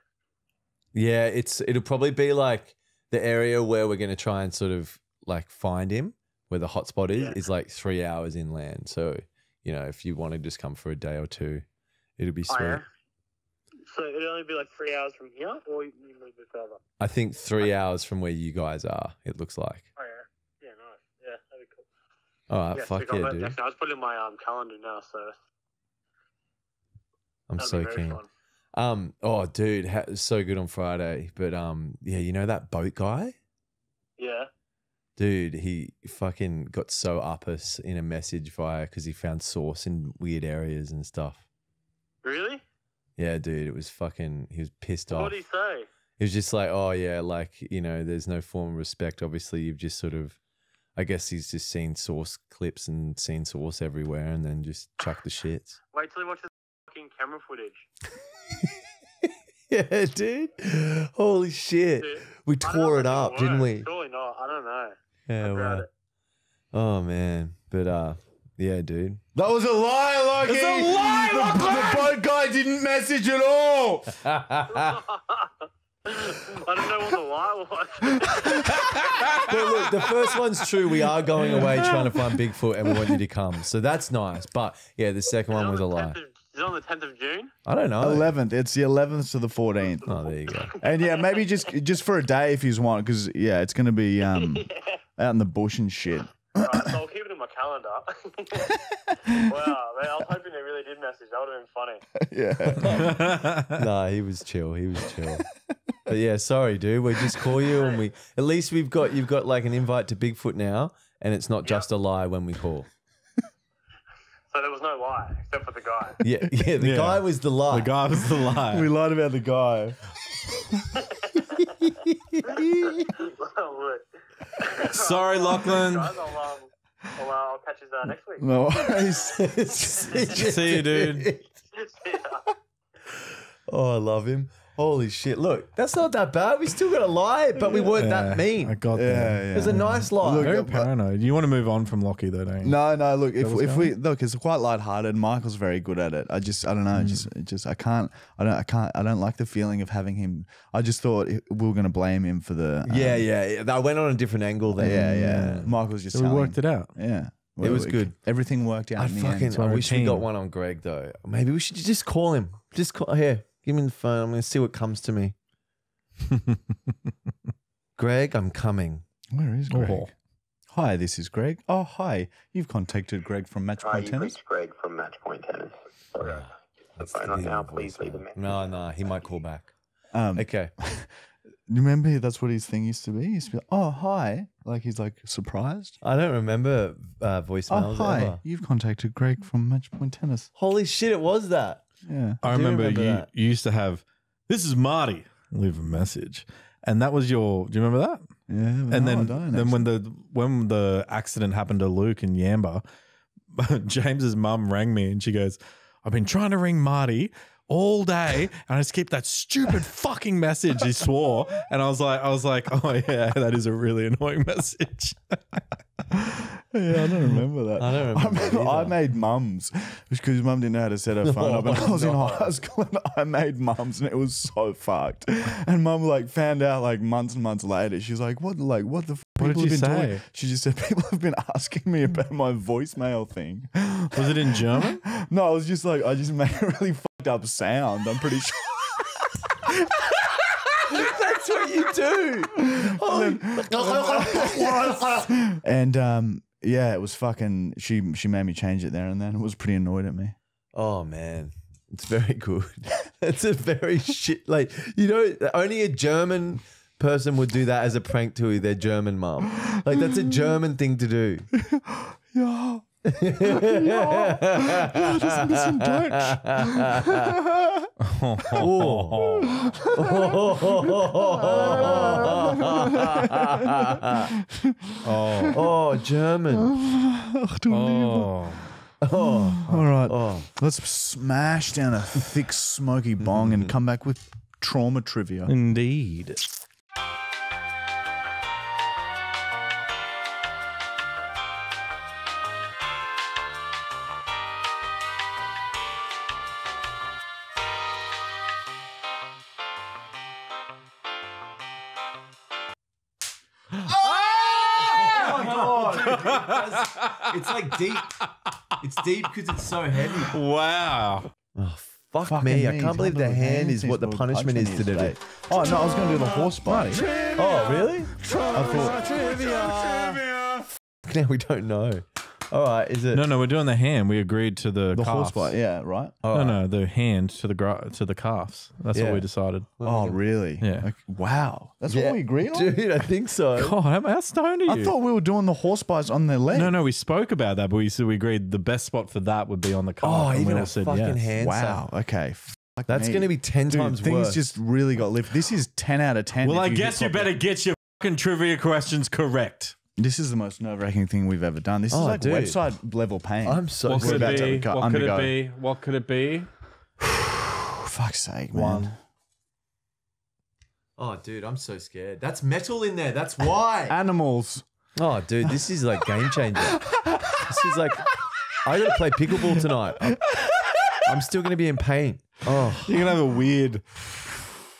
Speaker 3: Yeah, it's it'll probably be like the area where we're gonna try and sort of like find him, where the hotspot is,
Speaker 4: Yeah.
Speaker 3: is like three hours inland. So you know, if you want to just come for a day or two, it'll be
Speaker 4: Oh,
Speaker 3: sweet.
Speaker 4: yeah? So it'd only be like three hours from here, or you a little further?
Speaker 3: I think three hours from where you guys are, it looks like.
Speaker 4: Oh, yeah. Yeah, nice. Yeah, that'd be cool.
Speaker 3: All right,
Speaker 4: yeah,
Speaker 3: fuck.
Speaker 4: I'll
Speaker 3: yeah, dude.
Speaker 4: I was putting my um, calendar now, so
Speaker 3: I'm
Speaker 4: that'd
Speaker 3: so keen.
Speaker 4: fun.
Speaker 3: Um, oh, dude, ha- so good on Friday. But um, yeah, you know that boat guy,
Speaker 4: Yeah.
Speaker 3: Dude. He fucking got so up us in a message via because he found source in weird areas and stuff.
Speaker 4: Really?
Speaker 3: Yeah, dude, it was fucking. He was pissed off.
Speaker 4: What did he say?
Speaker 3: It was just like, oh yeah, like you know, there's no form of respect. Obviously, you've just sort of, I guess he's just seen source clips and seen source everywhere, and then just chuck the shits.
Speaker 4: Wait till he watches fucking camera footage.
Speaker 3: yeah, dude. Holy shit.
Speaker 4: Dude,
Speaker 3: We tore it up, didn't we?
Speaker 4: Surely not. I don't know.
Speaker 3: Yeah,
Speaker 4: I doubt
Speaker 3: wow.
Speaker 4: it.
Speaker 3: Oh man. But uh yeah, dude.
Speaker 1: That was a lie, Lockie.
Speaker 2: It's a lie,
Speaker 1: the, the boat guy didn't message at all.
Speaker 4: I don't know what the lie was.
Speaker 3: But look, the first one's true. We are going away trying to find Bigfoot and we want you to come. So that's nice. But yeah, the second one was a lie.
Speaker 4: Is it on the 10th of June?
Speaker 3: I don't know.
Speaker 1: Eleventh. It's the eleventh to the fourteenth.
Speaker 3: Oh, there you go.
Speaker 1: And yeah, maybe just just for a day if you want, because yeah, it's gonna be um out in the bush and shit.
Speaker 4: Right, so I'll keep it in my calendar. wow, man, I was hoping they really did message. That would have been funny.
Speaker 1: Yeah.
Speaker 3: nah, he was chill. He was chill. But yeah, sorry, dude. We just call you and we at least we've got you've got like an invite to Bigfoot now, and it's not just a lie when we call.
Speaker 4: So there was no lie, except for the guy.
Speaker 3: Yeah, yeah. The
Speaker 2: Yeah.
Speaker 3: guy was the lie.
Speaker 2: The guy was the lie.
Speaker 1: we lied about the guy.
Speaker 4: Look.
Speaker 2: Sorry, Lachlan.
Speaker 4: Guys, I'll, I'll, I'll catch you uh, next week.
Speaker 1: No worries.
Speaker 2: See you, dude.
Speaker 4: See.
Speaker 3: Oh, I love him. Holy shit! Look, that's not that bad. We still got a lie, but we weren't
Speaker 2: Yeah,
Speaker 3: that mean.
Speaker 2: I got
Speaker 1: Yeah,
Speaker 2: that.
Speaker 1: yeah.
Speaker 3: It was a nice lie.
Speaker 1: Look,
Speaker 2: Very
Speaker 1: uh,
Speaker 2: paranoid. You want to move on from Lockie though, don't you?
Speaker 1: No, no. Look, if
Speaker 2: what's
Speaker 1: if we look, it's quite lighthearted. Michael's very good at it. I just, I don't know. Just, just, I can't, I don't, I can't, I don't like the feeling of having him. I just thought it- we were going to blame him for the. um,
Speaker 3: yeah, yeah, yeah. I went on a different angle there.
Speaker 1: yeah, yeah. Michael's just.
Speaker 2: So we
Speaker 1: telling-
Speaker 2: worked it out.
Speaker 1: Yeah,
Speaker 3: It was
Speaker 1: We-
Speaker 3: good.
Speaker 1: Everything worked out.
Speaker 3: I
Speaker 1: in the
Speaker 3: fucking.
Speaker 1: end.
Speaker 3: I
Speaker 2: we're a
Speaker 3: wish we got
Speaker 2: team.
Speaker 3: one on Greg though. Maybe we should just call him. Just call here. Give me the phone. I'm going to see what comes to me. Greg, I'm coming.
Speaker 1: Where is Greg?
Speaker 2: Oh.
Speaker 1: Hi, this is Greg. Oh, hi. You've contacted Greg from
Speaker 5: Hi,
Speaker 1: Matchpoint
Speaker 5: you've
Speaker 1: Tennis.
Speaker 5: reached Greg from Matchpoint Tennis. Sorry, the phone on now. Please leave a message.
Speaker 3: No, no, he might call back.
Speaker 1: Um,
Speaker 3: Okay.
Speaker 1: remember that's what his thing used to be. He used to be, like, oh, hi. Like he's like surprised.
Speaker 3: I don't remember uh,
Speaker 1: Oh,
Speaker 3: voicemails
Speaker 1: hi.
Speaker 3: ever.
Speaker 1: You've contacted Greg from Matchpoint Tennis.
Speaker 3: Holy shit! It was that.
Speaker 1: Yeah.
Speaker 2: I
Speaker 3: do
Speaker 2: remember,
Speaker 3: remember
Speaker 2: you, you used to have, this is Marty, leave a message. And that was your, do you remember that?
Speaker 1: Yeah.
Speaker 2: and
Speaker 1: no, I
Speaker 2: then, then when the when the accident happened to Luke and Yamba, James's mum rang me and she goes, "I've been trying to ring Marty all day, and I just keep that stupid fucking message." He swore, and I was like, "I was like, oh yeah, that is a really annoying message."
Speaker 1: Yeah, I don't remember that.
Speaker 3: I don't remember
Speaker 1: I, remember I made mums because mum didn't know how to set her phone up, and I was in high school and I made mums, and it was so fucked. And mum like found out like months and months later. She's like, "What? Like what the? F-
Speaker 2: What did you
Speaker 1: been
Speaker 2: say?
Speaker 1: Doing? She just said people have been asking me about my voicemail thing.
Speaker 2: Was it in German?
Speaker 1: No, I was just like I just made a really fucked up sound. I'm pretty sure.
Speaker 3: That's what you do.
Speaker 1: And um, yeah, it was fucking. She she made me change it there and then. It was pretty annoyed at me.
Speaker 3: oh man, it's very good. That's a very shit. Like you know, only a German person would do that as a prank to their German mom. Like that's a German thing to do.
Speaker 1: Yeah. Ja, das ist ein bisschen deutsch.
Speaker 2: Oh,
Speaker 3: oh, German.
Speaker 1: Ach du
Speaker 2: oh.
Speaker 3: Oh,
Speaker 1: All right,
Speaker 3: oh.
Speaker 1: let's smash down a thick smoky bong and come back with trauma trivia.
Speaker 2: indeed.
Speaker 3: It's like deep. It's deep because it's so heavy.
Speaker 2: Wow.
Speaker 3: Oh, fuck
Speaker 1: Fucking
Speaker 3: me. I
Speaker 1: me,
Speaker 3: can't believe the
Speaker 1: sometimes
Speaker 3: hand is what the
Speaker 1: is
Speaker 3: punishment is today.
Speaker 1: today. Oh no, I was going to do the horse bite.
Speaker 3: Oh, really?
Speaker 1: I thought
Speaker 3: Now we don't know. All right, is it?
Speaker 2: No, no, we're doing the hand. We agreed to the,
Speaker 1: the
Speaker 2: calves.
Speaker 1: horse bite. Yeah, right.
Speaker 3: All
Speaker 2: No,
Speaker 3: right.
Speaker 2: no, the hand to the gra- to the calves. That's
Speaker 3: Yeah.
Speaker 2: what we decided.
Speaker 1: Oh really?
Speaker 2: Yeah.
Speaker 1: Like, wow, that's
Speaker 3: Yeah.
Speaker 1: what we agreed on.
Speaker 3: Dude, I think so.
Speaker 2: God, how, how stoned are you?
Speaker 1: I thought we were doing the horse bites on their leg.
Speaker 2: no, no, we spoke about that, but we said we agreed the best spot for that would be on the calf.
Speaker 3: Oh,
Speaker 2: and we
Speaker 3: even
Speaker 2: all
Speaker 3: a
Speaker 2: said
Speaker 3: fucking
Speaker 2: yes.
Speaker 3: hand.
Speaker 1: Wow. Okay. Fuck
Speaker 3: That's
Speaker 1: me.
Speaker 3: going to be 10
Speaker 1: Dude,
Speaker 3: times
Speaker 1: things
Speaker 3: worse.
Speaker 1: just really got lifted. This is ten out of ten.
Speaker 2: Well,
Speaker 1: if
Speaker 2: I
Speaker 1: you
Speaker 2: guess
Speaker 1: hit
Speaker 2: you
Speaker 1: top
Speaker 2: better get your fucking trivia questions correct.
Speaker 1: This is the most nerve wracking thing we've ever done. This is
Speaker 3: Oh,
Speaker 1: like
Speaker 3: dude.
Speaker 1: website level pain.
Speaker 3: I'm so
Speaker 2: What
Speaker 1: We're
Speaker 2: could
Speaker 1: about
Speaker 2: it
Speaker 1: to
Speaker 2: be?
Speaker 1: go-
Speaker 2: What could it
Speaker 1: undergo.
Speaker 2: be? What could it be?
Speaker 1: For fuck's sake, man.
Speaker 2: One.
Speaker 3: Oh, dude, I'm so scared. That's metal in there. That's why.
Speaker 1: Animals.
Speaker 3: Oh, dude, this is like game changer. this is like, I got to play pickleball tonight. I'm, I'm still going to be in pain. Oh,
Speaker 2: You're gonna have a weird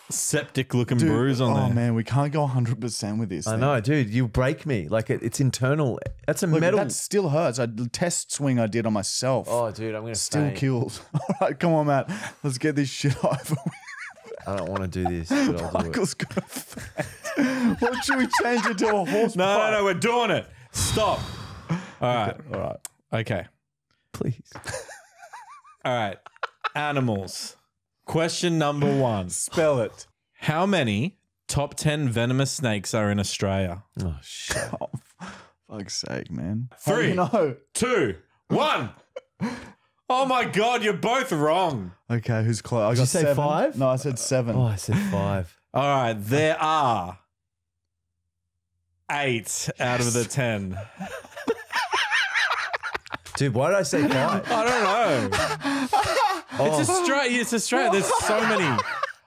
Speaker 2: septic looking
Speaker 1: Dude,
Speaker 2: bruise on
Speaker 1: oh
Speaker 2: there.
Speaker 1: Oh man, we can't go 100 percent with this.
Speaker 3: I
Speaker 1: thing.
Speaker 3: know, dude. You break me. Like it, it's internal. That's a
Speaker 1: Look,
Speaker 3: metal.
Speaker 1: that still hurts. I the test swing I did on myself.
Speaker 3: Oh, dude, I'm going to
Speaker 1: still kills. All right, come on, Matt. Let's get this shit over with.
Speaker 3: I don't want to do this, but I'll do it.
Speaker 1: Gonna. What should we change it to a horse?
Speaker 2: No, no, no, we're doing it. Stop. All right.
Speaker 1: All right.
Speaker 2: Okay.
Speaker 3: Please.
Speaker 2: All right. Animals. Question number one.
Speaker 1: Spell it.
Speaker 2: How many top 10 venomous snakes are in Australia?
Speaker 3: Oh, shit.
Speaker 1: Oh, fuck's sake, man.
Speaker 2: Three.
Speaker 1: No.
Speaker 2: Two, one. Oh my God, you're both wrong.
Speaker 1: Okay, who's close? I got
Speaker 3: you say
Speaker 1: seven.
Speaker 3: five?
Speaker 1: No, I said seven.
Speaker 3: Oh, I said five.
Speaker 2: All right, there are eight out of the 10.
Speaker 3: Dude, why did I say five?
Speaker 2: I don't know.
Speaker 3: Oh,
Speaker 2: It's Australia. It's a Australia. There's so many.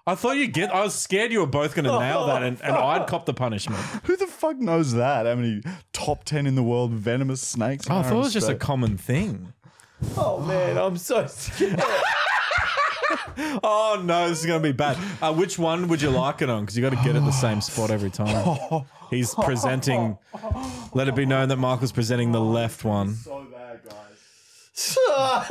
Speaker 2: I thought you'd get, I was scared you were both going to nail that and, and I'd cop the punishment.
Speaker 1: Who the fuck knows that? How many top ten in the world venomous snakes?
Speaker 2: Oh, I thought it
Speaker 1: in
Speaker 2: was just a common thing.
Speaker 3: oh, man, I'm so scared.
Speaker 2: Oh no, this is going to be bad. Uh, which one would you like it on? Because you got to get it the same spot every time. He's presenting. Let it be known that Michael's presenting the left one.
Speaker 1: so bad, guys. The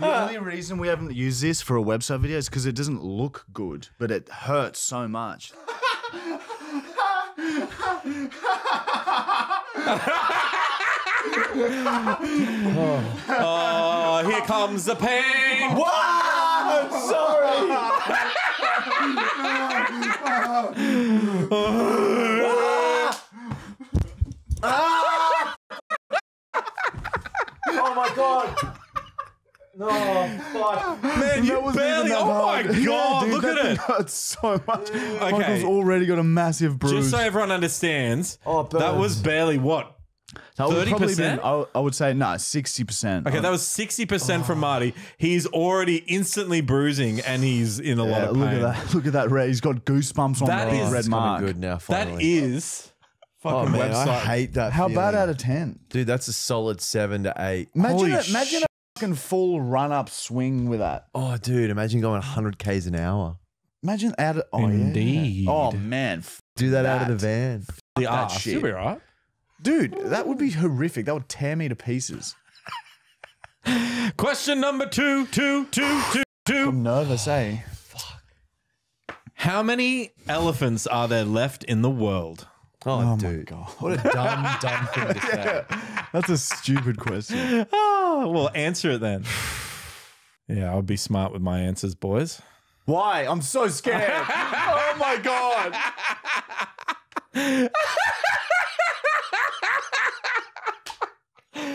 Speaker 1: only reason we haven't used this for a website video is because it doesn't look good, but it hurts so much.
Speaker 2: Oh, here comes the pain.
Speaker 3: I'm sorry. oh my god. No, fuck.
Speaker 2: Man, you
Speaker 1: That wasn't
Speaker 2: barely.
Speaker 1: that
Speaker 2: Oh my
Speaker 1: hard. Yeah,
Speaker 2: god,
Speaker 1: dude,
Speaker 2: look
Speaker 1: that
Speaker 2: at
Speaker 1: thing
Speaker 2: it.
Speaker 1: hurts so much. Okay. Michael's already got a massive bruise.
Speaker 2: Just so everyone understands,
Speaker 3: Oh,
Speaker 2: that was barely what?
Speaker 1: that would probably
Speaker 2: 30%?
Speaker 1: been, I, I would say no, sixty percent.
Speaker 2: Okay, that was 60% from oh. Marty. He's already instantly bruising and he's in a lot
Speaker 1: Yeah,
Speaker 2: of
Speaker 1: look at that. Look at that red. He's got goosebumps on
Speaker 2: That
Speaker 1: the
Speaker 2: is-
Speaker 1: red
Speaker 3: It's gonna
Speaker 1: mark.
Speaker 3: good now,
Speaker 2: That
Speaker 3: finally.
Speaker 2: is
Speaker 3: oh,
Speaker 2: fucking
Speaker 3: man,
Speaker 2: website.
Speaker 3: I hate that
Speaker 1: How bad out of ten?
Speaker 3: Dude, that's a solid seven to eight.
Speaker 1: Imagine,
Speaker 2: Holy
Speaker 1: a, imagine
Speaker 2: shit.
Speaker 1: a fucking full run up swing with that.
Speaker 3: Oh, dude, imagine going 100 Ks an hour.
Speaker 1: Imagine out of oh, yeah.
Speaker 2: Indeed.
Speaker 1: Oh man, f-
Speaker 3: Do that, out of the
Speaker 1: That.
Speaker 3: van.
Speaker 2: the
Speaker 1: that
Speaker 2: arse.
Speaker 1: shit.
Speaker 2: You'll be right.
Speaker 1: dude, that would be horrific. That would tear me to pieces.
Speaker 2: Question number two, two, two, two, two.
Speaker 1: I'm nervous, eh?
Speaker 2: How many elephants are there left in the world?
Speaker 3: Oh,
Speaker 1: Oh my
Speaker 3: dude.
Speaker 1: god,
Speaker 3: What a dumb, dumb thing to say.
Speaker 1: that's a stupid question.
Speaker 2: Oh, well, answer it then. Yeah, I'll be smart with my answers, boys.
Speaker 1: Why? I'm so scared. oh my god.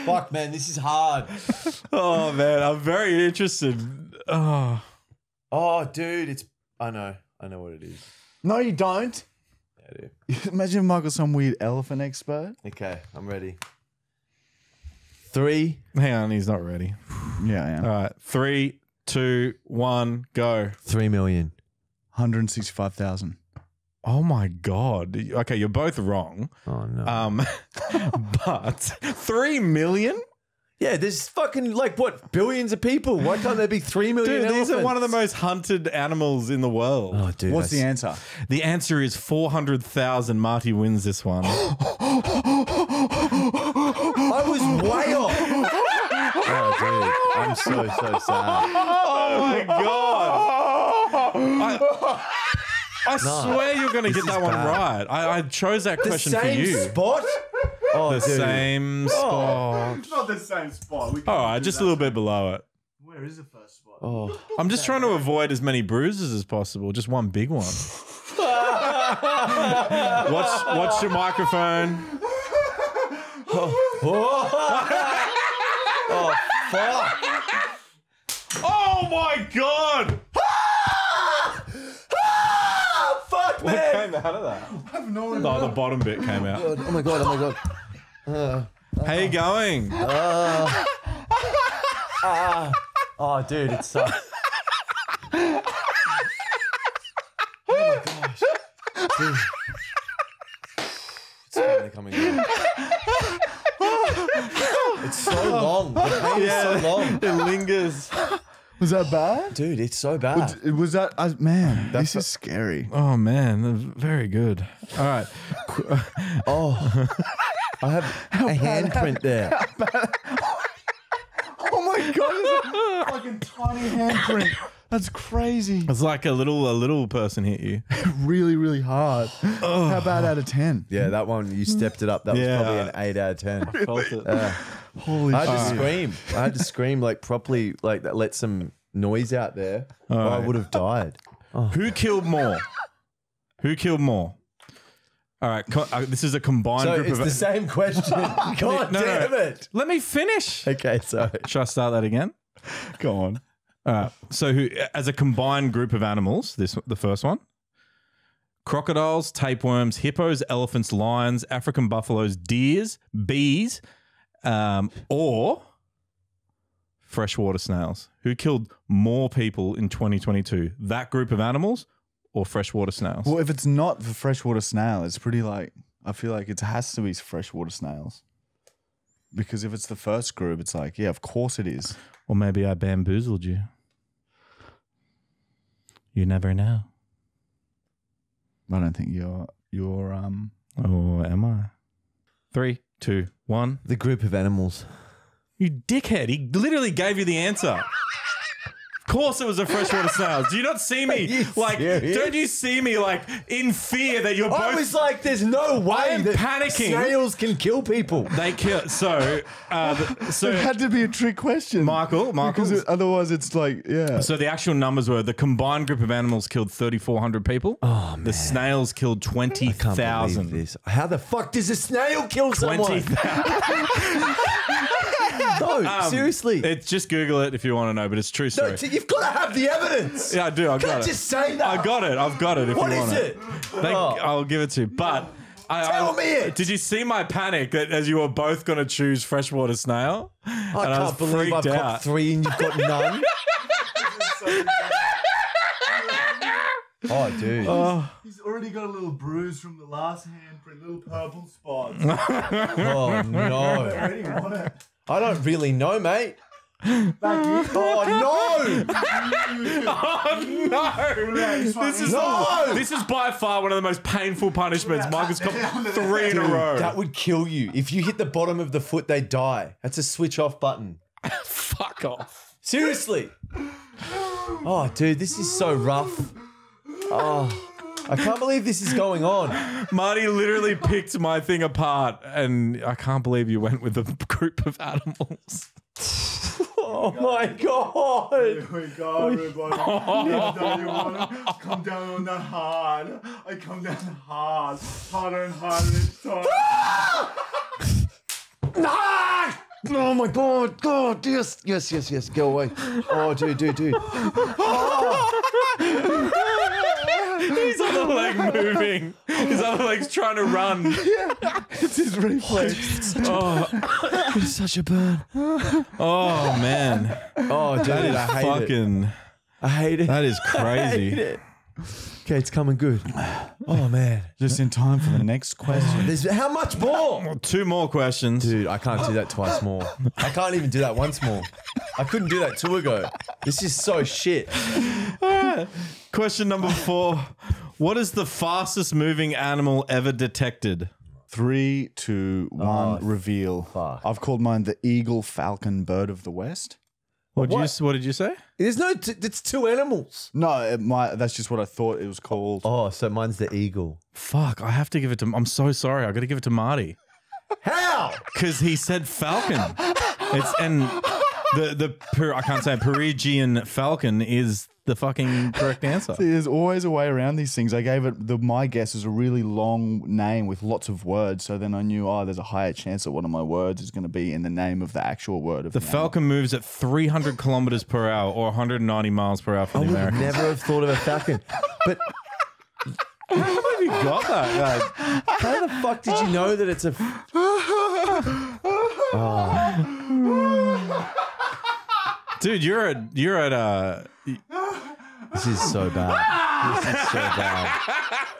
Speaker 3: Fuck, man, this is hard.
Speaker 2: Oh man, I'm very interested. Oh,
Speaker 3: Oh, dude, it's. I know. I know what it is.
Speaker 1: No, you don't.
Speaker 3: Yeah, dude.
Speaker 1: Imagine if Michael's some weird elephant expert.
Speaker 3: Okay, I'm ready. Three.
Speaker 2: hang on, he's not ready.
Speaker 1: Yeah, I am.
Speaker 2: All right, three, two, one, go.
Speaker 3: Three million.
Speaker 1: 165,000.
Speaker 2: Oh my god. Okay, you're both wrong.
Speaker 3: Oh, no.
Speaker 2: Um, but three million,
Speaker 3: yeah, there's fucking, like, what, billions of people? Why can't there be three million
Speaker 2: dude. These are one of the most hunted animals in the world.
Speaker 3: Oh, dude.
Speaker 1: What's the
Speaker 3: I-
Speaker 1: answer?
Speaker 2: The answer is four hundred thousand. Marty wins this one.
Speaker 3: I was way off. oh, dude. I'm so, so sad.
Speaker 2: oh my god. I, I swear you're going to get that one
Speaker 3: bad.
Speaker 2: right. I, I chose that
Speaker 3: The
Speaker 2: question for
Speaker 3: same
Speaker 2: you.
Speaker 3: spot? Oh,
Speaker 2: The
Speaker 3: dude.
Speaker 2: same oh. spot.
Speaker 1: Not the same spot. We
Speaker 2: All right, just a little bit below it.
Speaker 1: Where is the first spot?
Speaker 3: Oh.
Speaker 2: I'm just trying to avoid as many bruises as possible. Just one big one. watch, watch your microphone.
Speaker 3: oh, fuck.
Speaker 2: Oh my god!
Speaker 3: Fuck,
Speaker 2: What out of that?
Speaker 1: I have no
Speaker 2: Oh, the bottom bit came out.
Speaker 3: Oh, my God. Oh, my God.
Speaker 2: How you going?
Speaker 3: Uh, uh, oh, dude, it sucks. Oh my Dude. It's finally coming out. It's so long. The pain is so long.
Speaker 2: It lingers.
Speaker 1: Was that bad?
Speaker 3: Dude, it's so bad.
Speaker 1: Was, was that uh, man? this is scary.
Speaker 2: Oh man, very good. All right.
Speaker 3: Oh, I have a handprint there.
Speaker 1: Oh my god! It's a fucking tiny handprint. That's crazy.
Speaker 2: It's like a little a little person hit you.
Speaker 1: really, really hard. How bad out of ten?
Speaker 3: Yeah, that one you stepped it up. That was probably an eight out of ten.
Speaker 2: Felt it.
Speaker 1: Holy
Speaker 3: I had to
Speaker 1: shit!
Speaker 3: scream. I had to scream like properly, like that. Let some noise out there, or I
Speaker 2: right.
Speaker 3: would have died.
Speaker 2: Who killed more? Who killed more? All right, co- uh, this is a combined
Speaker 3: So
Speaker 2: group
Speaker 3: it's
Speaker 2: of.
Speaker 3: the same question. God
Speaker 2: No, no.
Speaker 3: damn it.
Speaker 2: Let me finish.
Speaker 3: Okay, sorry.
Speaker 2: Should I start that again?
Speaker 1: Go on.
Speaker 2: All right. So, who, as a combined group of animals, this the first one: crocodiles, tapeworms, hippos, elephants, lions, African buffaloes, deers, bees, um, or freshwater snails. Who killed more people in 2022? That group of animals or freshwater snails?
Speaker 1: Well, if it's not the freshwater snail, it's pretty like I feel like it has to be freshwater snails. Because if it's the first group, it's like, yeah, of course it is.
Speaker 2: Or maybe I bamboozled you. You never know.
Speaker 1: I don't think you're you're um
Speaker 2: Or am I? Three, two, one.
Speaker 3: The group of animals.
Speaker 2: You dickhead. He literally gave you the answer. Course it was a freshwater snail. Do you not see me?
Speaker 3: you
Speaker 2: like,
Speaker 3: serious?
Speaker 2: don't you see me like in fear that you're both?
Speaker 3: I was like, there's no way I
Speaker 2: am
Speaker 3: that
Speaker 2: panicking.
Speaker 3: snails can kill people.
Speaker 2: they kill so uh the- so
Speaker 1: It had to be a trick question.
Speaker 2: Michael, Michael
Speaker 1: Because it, otherwise it's like, yeah.
Speaker 2: so the actual numbers were the combined group of animals killed 3400 people.
Speaker 3: Oh, man.
Speaker 2: The snails killed
Speaker 3: I can't believe
Speaker 2: 20,000.
Speaker 3: How the fuck does a snail kill someone?
Speaker 2: 20,000.
Speaker 3: No, seriously.
Speaker 2: Um, It's just Google it if you want to know, but it's true
Speaker 3: no,
Speaker 2: story.
Speaker 3: t- you've got to have the evidence.
Speaker 2: yeah, I do. I've got
Speaker 3: Can't
Speaker 2: it.
Speaker 3: just say that.
Speaker 2: I got it. I've got it. If
Speaker 3: What
Speaker 2: you
Speaker 3: is
Speaker 2: want
Speaker 3: it?
Speaker 2: They,
Speaker 3: Oh.
Speaker 2: I'll give it to you. But I,
Speaker 3: Tell
Speaker 2: I-
Speaker 3: me it.
Speaker 2: Did you see my panic that as you were both going to choose freshwater snail?
Speaker 3: I
Speaker 2: And I was
Speaker 3: can't believe I've
Speaker 2: freaked
Speaker 3: got
Speaker 2: out.
Speaker 3: three and you've got none. oh, dude.
Speaker 1: He's already got a little bruise from the last hand handprint, little purple spots.
Speaker 3: Oh, no. I don't really know, mate. Oh, no.
Speaker 2: Oh no! This is
Speaker 3: No!
Speaker 2: this is by far one of the most painful punishments. Michael's got three in a row.
Speaker 3: That would kill you. If you hit the bottom of the foot, they die. That's a switch off button.
Speaker 2: Fuck off.
Speaker 3: Seriously. Oh, dude, this is so rough. Oh, I can't believe this is going on.
Speaker 2: Marty literally picked my thing apart, and I can't believe you went with a group of animals.
Speaker 3: Oh my god.
Speaker 1: we go, everybody. Now you wanna come down on that hard. I come down hard. Harder and harder each time.
Speaker 3: Ah! Oh my god, god, yes, yes, yes, yes, go away. Oh, dude, dude, dude.
Speaker 2: His other leg moving. His other leg's trying to run.
Speaker 1: It's his reflex.
Speaker 2: Oh,
Speaker 3: It's such a burn.
Speaker 2: oh man.
Speaker 3: Oh, dude,
Speaker 2: That is
Speaker 3: I hate it.
Speaker 2: fucking.
Speaker 3: I hate it.
Speaker 2: That is
Speaker 3: I hate
Speaker 2: crazy.
Speaker 3: it. Okay, it's coming good. Oh man.
Speaker 1: Just in time for the next question.
Speaker 3: There's how much more?
Speaker 2: Two more questions.
Speaker 3: Dude, I can't do that twice more. I can't even do that once more. I couldn't do that two ago. This is so shit.
Speaker 2: Question number four. What is the fastest moving animal ever detected?
Speaker 1: Three, two, one,
Speaker 3: Oh,
Speaker 1: reveal.
Speaker 3: fuck.
Speaker 1: I've called mine the eagle falcon bird of the west.
Speaker 2: What did you,
Speaker 3: What?
Speaker 2: what did you say?
Speaker 3: There's no. T- it's two animals.
Speaker 1: No, it might, that's just what I thought it was called.
Speaker 3: Oh, so mine's the eagle.
Speaker 2: Fuck, I have to give it to. I'm so sorry. I got to give it to Marty
Speaker 3: How?
Speaker 2: because he said falcon. It's and the the per, I can't say it, Perugian falcon is the fucking correct answer.
Speaker 1: See, there's always a way around these things. I gave it the my guess is a really long name with lots of words, so then I knew oh, there's a higher chance that one of my words is going to be in the name of the actual word of
Speaker 2: The
Speaker 1: animal.
Speaker 2: falcon moves at 300 kilometers per hour or 190 miles per hour for
Speaker 3: I
Speaker 2: the
Speaker 3: would
Speaker 2: Americans.
Speaker 3: never have thought of a falcon. But
Speaker 2: How have you got that? Like,
Speaker 3: how the fuck did you know that it's a? Ah.
Speaker 2: Dude, you're at you're at uh
Speaker 3: This is so bad. This is so bad.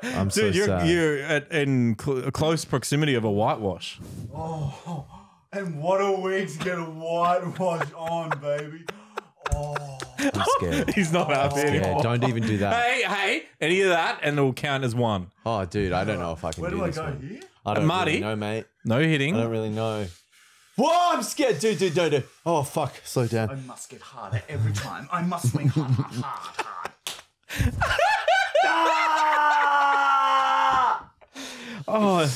Speaker 3: I'm so
Speaker 2: Dude, you're,
Speaker 3: sad.
Speaker 2: you're at, in cl- close proximity of a whitewash.
Speaker 1: Oh, and what a week to get a whitewash on, baby.
Speaker 3: Oh, I'm scared.
Speaker 2: He's not happy
Speaker 3: Yeah,
Speaker 2: anymore.
Speaker 3: don't even do that.
Speaker 2: Hey, hey, any of that, and it'll count as one.
Speaker 3: Oh, dude, I don't know if I can
Speaker 1: Where
Speaker 3: do,
Speaker 1: do I
Speaker 3: this
Speaker 1: go
Speaker 3: one.
Speaker 1: here?
Speaker 3: I don't
Speaker 2: Marty?
Speaker 3: really know, mate.
Speaker 2: No hitting.
Speaker 3: I
Speaker 2: hitting.
Speaker 3: don't really know. Whoa, I'm scared. Dude, dude, dude, dude. Oh, fuck. Slow down.
Speaker 1: I must get harder every time. I must swing hard, hard, hard. hard.
Speaker 2: Oh,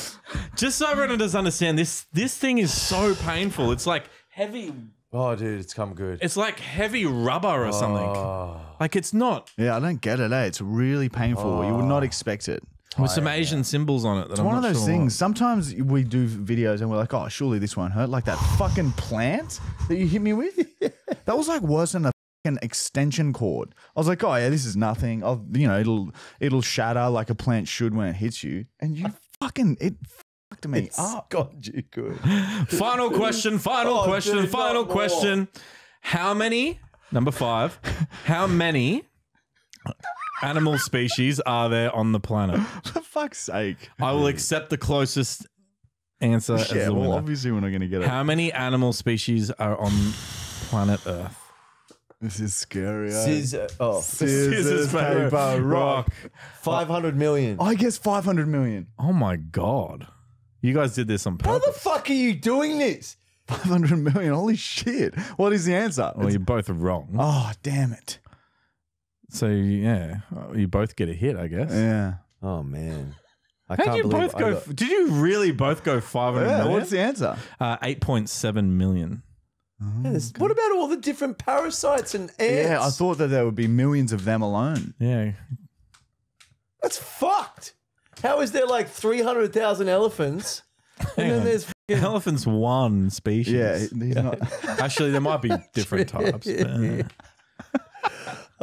Speaker 2: just so everyone does understand, this this thing is so painful. It's like heavy.
Speaker 3: Oh, dude, it's come good.
Speaker 2: It's like heavy rubber or something.
Speaker 3: Oh,
Speaker 2: Like it's not.
Speaker 1: Yeah, I don't get it. Eh? It's really painful. You would not expect it.
Speaker 2: With some Asian symbols on it. That
Speaker 1: It's
Speaker 2: I'm
Speaker 1: one of
Speaker 2: not
Speaker 1: those
Speaker 2: sure
Speaker 1: things. Sometimes we do videos and we're like, "Oh, surely this won't hurt." Like that fucking plant that you hit me with. That was like worse than a fucking extension cord. I was like, "Oh yeah, this is nothing. I'll, you know, it'll it'll shatter like a plant should when it hits you." And you fucking it fucked me
Speaker 3: it's
Speaker 1: up.
Speaker 3: got you good.
Speaker 2: what. Final question. Final
Speaker 3: Oh,
Speaker 2: question.
Speaker 3: dude,
Speaker 2: final
Speaker 3: not more.
Speaker 2: question. How many? Number five. How many animal species are there on the planet?
Speaker 1: For fuck's sake.
Speaker 2: I will accept the closest answer as the
Speaker 1: well,
Speaker 2: winner.
Speaker 1: obviously we're not going to get it.
Speaker 2: How many animal species are on planet Earth?
Speaker 1: This is scary. eh?
Speaker 3: Scissor, oh,
Speaker 1: Scissors, paper, rock.
Speaker 3: 500 million.
Speaker 1: I guess 500 million.
Speaker 2: Oh my god! You guys did this on
Speaker 3: How
Speaker 2: purpose.
Speaker 3: the fuck are you doing this?
Speaker 1: 500 million. Holy shit. What is the answer?
Speaker 2: Well, you're both wrong.
Speaker 1: oh, damn it.
Speaker 2: So yeah, you both get a hit, I guess.
Speaker 1: Yeah.
Speaker 3: Oh, man. I
Speaker 2: How
Speaker 3: can't
Speaker 2: did you
Speaker 3: believe
Speaker 2: both
Speaker 3: I
Speaker 2: go?
Speaker 3: got-
Speaker 2: did you really both go five hundred
Speaker 1: Yeah, what's the answer?
Speaker 2: Uh, Eight point seven million.
Speaker 3: Yeah, there's- What about all the different parasites and ants?
Speaker 1: Yeah, I thought that there would be millions of them alone.
Speaker 2: Yeah.
Speaker 3: That's fucked. How is there like 300,000 elephants? And then there's fucking-
Speaker 2: Elephant's one species.
Speaker 1: Yeah, he's not.
Speaker 2: Actually, there might be different types. but, uh,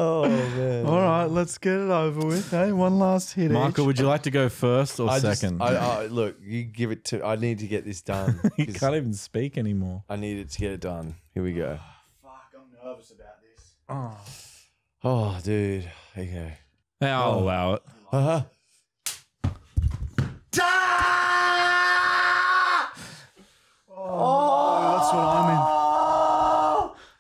Speaker 3: Oh, man.
Speaker 1: All right, let's get it over with. Hey, one last hit.
Speaker 2: Michael, would you like to go first or
Speaker 3: I just-
Speaker 2: second?
Speaker 3: I, I, look, you give it to. I need to get this done.
Speaker 2: you
Speaker 3: 'cause
Speaker 2: can't even speak anymore.
Speaker 3: I needed to get it done. Here we go.
Speaker 1: Fuck, I'm nervous about this.
Speaker 3: Oh, dude. Okay.
Speaker 2: Hey, I'll allow it.
Speaker 3: Uh-huh.
Speaker 1: Oh, that's what I'm in.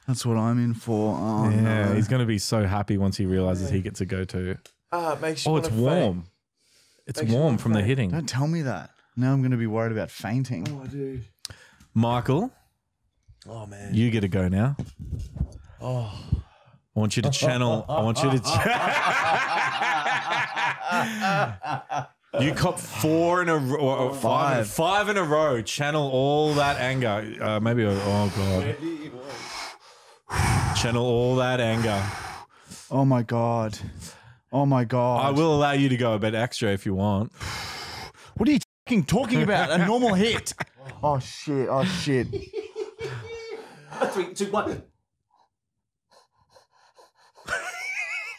Speaker 1: That's what I'm in for. Oh,
Speaker 2: Yeah,
Speaker 1: no.
Speaker 2: he's going to be so happy once he realizes he gets a go to.
Speaker 3: Ah, it makes you
Speaker 2: Oh, it's
Speaker 3: wanna faint.
Speaker 2: warm. It's
Speaker 3: Makes you
Speaker 2: warm
Speaker 3: wanna
Speaker 2: from the
Speaker 3: faint.
Speaker 2: hitting.
Speaker 1: Don't tell me that. Now I'm going to be worried about fainting.
Speaker 3: Oh, dude.
Speaker 2: Michael,
Speaker 3: Oh, man.
Speaker 2: you get a go now.
Speaker 3: oh.
Speaker 2: I want you to channel. I want you to. you cop four in a row. Or five.
Speaker 1: Five.
Speaker 2: Five in a row. Channel all that anger. Uh, maybe. Oh god. Channel all that anger.
Speaker 1: Oh my god. Oh my god.
Speaker 2: I will allow you to go a bit extra if you want.
Speaker 1: What are you fucking talking about? A normal hit. Oh shit. Oh shit.
Speaker 3: Three, two, one.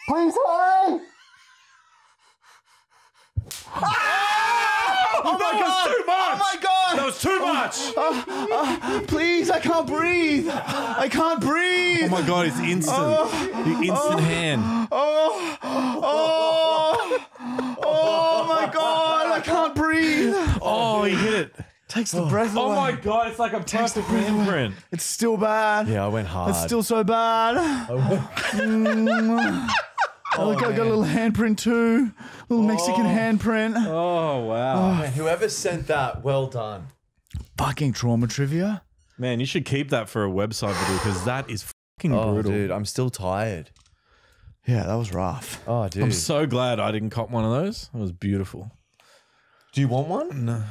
Speaker 1: Please hurry.
Speaker 2: Oh my god! Too much.
Speaker 1: Oh my god.
Speaker 2: That was too much.
Speaker 1: Uh, uh, uh, please, I can't breathe. I can't breathe.
Speaker 2: Oh my god! It's instant. Uh, the instant uh, hand.
Speaker 1: Oh, oh, oh my god, I can't breathe.
Speaker 2: Oh, he hit it.
Speaker 1: Takes the breath away.
Speaker 2: Oh my god! It's like a perfect imprint.
Speaker 1: It's still bad.
Speaker 3: Yeah, I went hard.
Speaker 1: It's still so bad. Mm. Oh, look, I got a little handprint too. Little Mexican oh. handprint.
Speaker 2: Oh wow. Oh.
Speaker 3: Man, whoever sent that, well done.
Speaker 1: Fucking trauma trivia.
Speaker 2: Man, you should keep that for a website video because that is fucking
Speaker 3: Oh,
Speaker 2: brutal.
Speaker 3: dude, I'm still tired.
Speaker 1: Yeah, that was rough.
Speaker 3: Oh, dude.
Speaker 2: I'm so glad I didn't cop one of those. It was beautiful.
Speaker 3: Do you want one?
Speaker 2: No.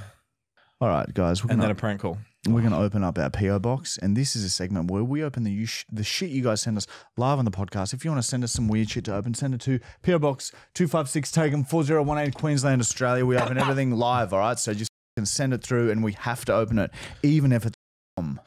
Speaker 1: All right, guys, we're
Speaker 2: And then
Speaker 1: gonna,
Speaker 2: a prank call.
Speaker 1: We're gonna oh. open up our PO box, and this is a segment where we open the you sh- the shit you guys send us live on the podcast. If you want to send us some weird shit to open, send it to PO Box two five six Taigum four zero one eight Queensland, Australia. We open everything live. All right, so just can send it through, and we have to open it, even if it's bomb.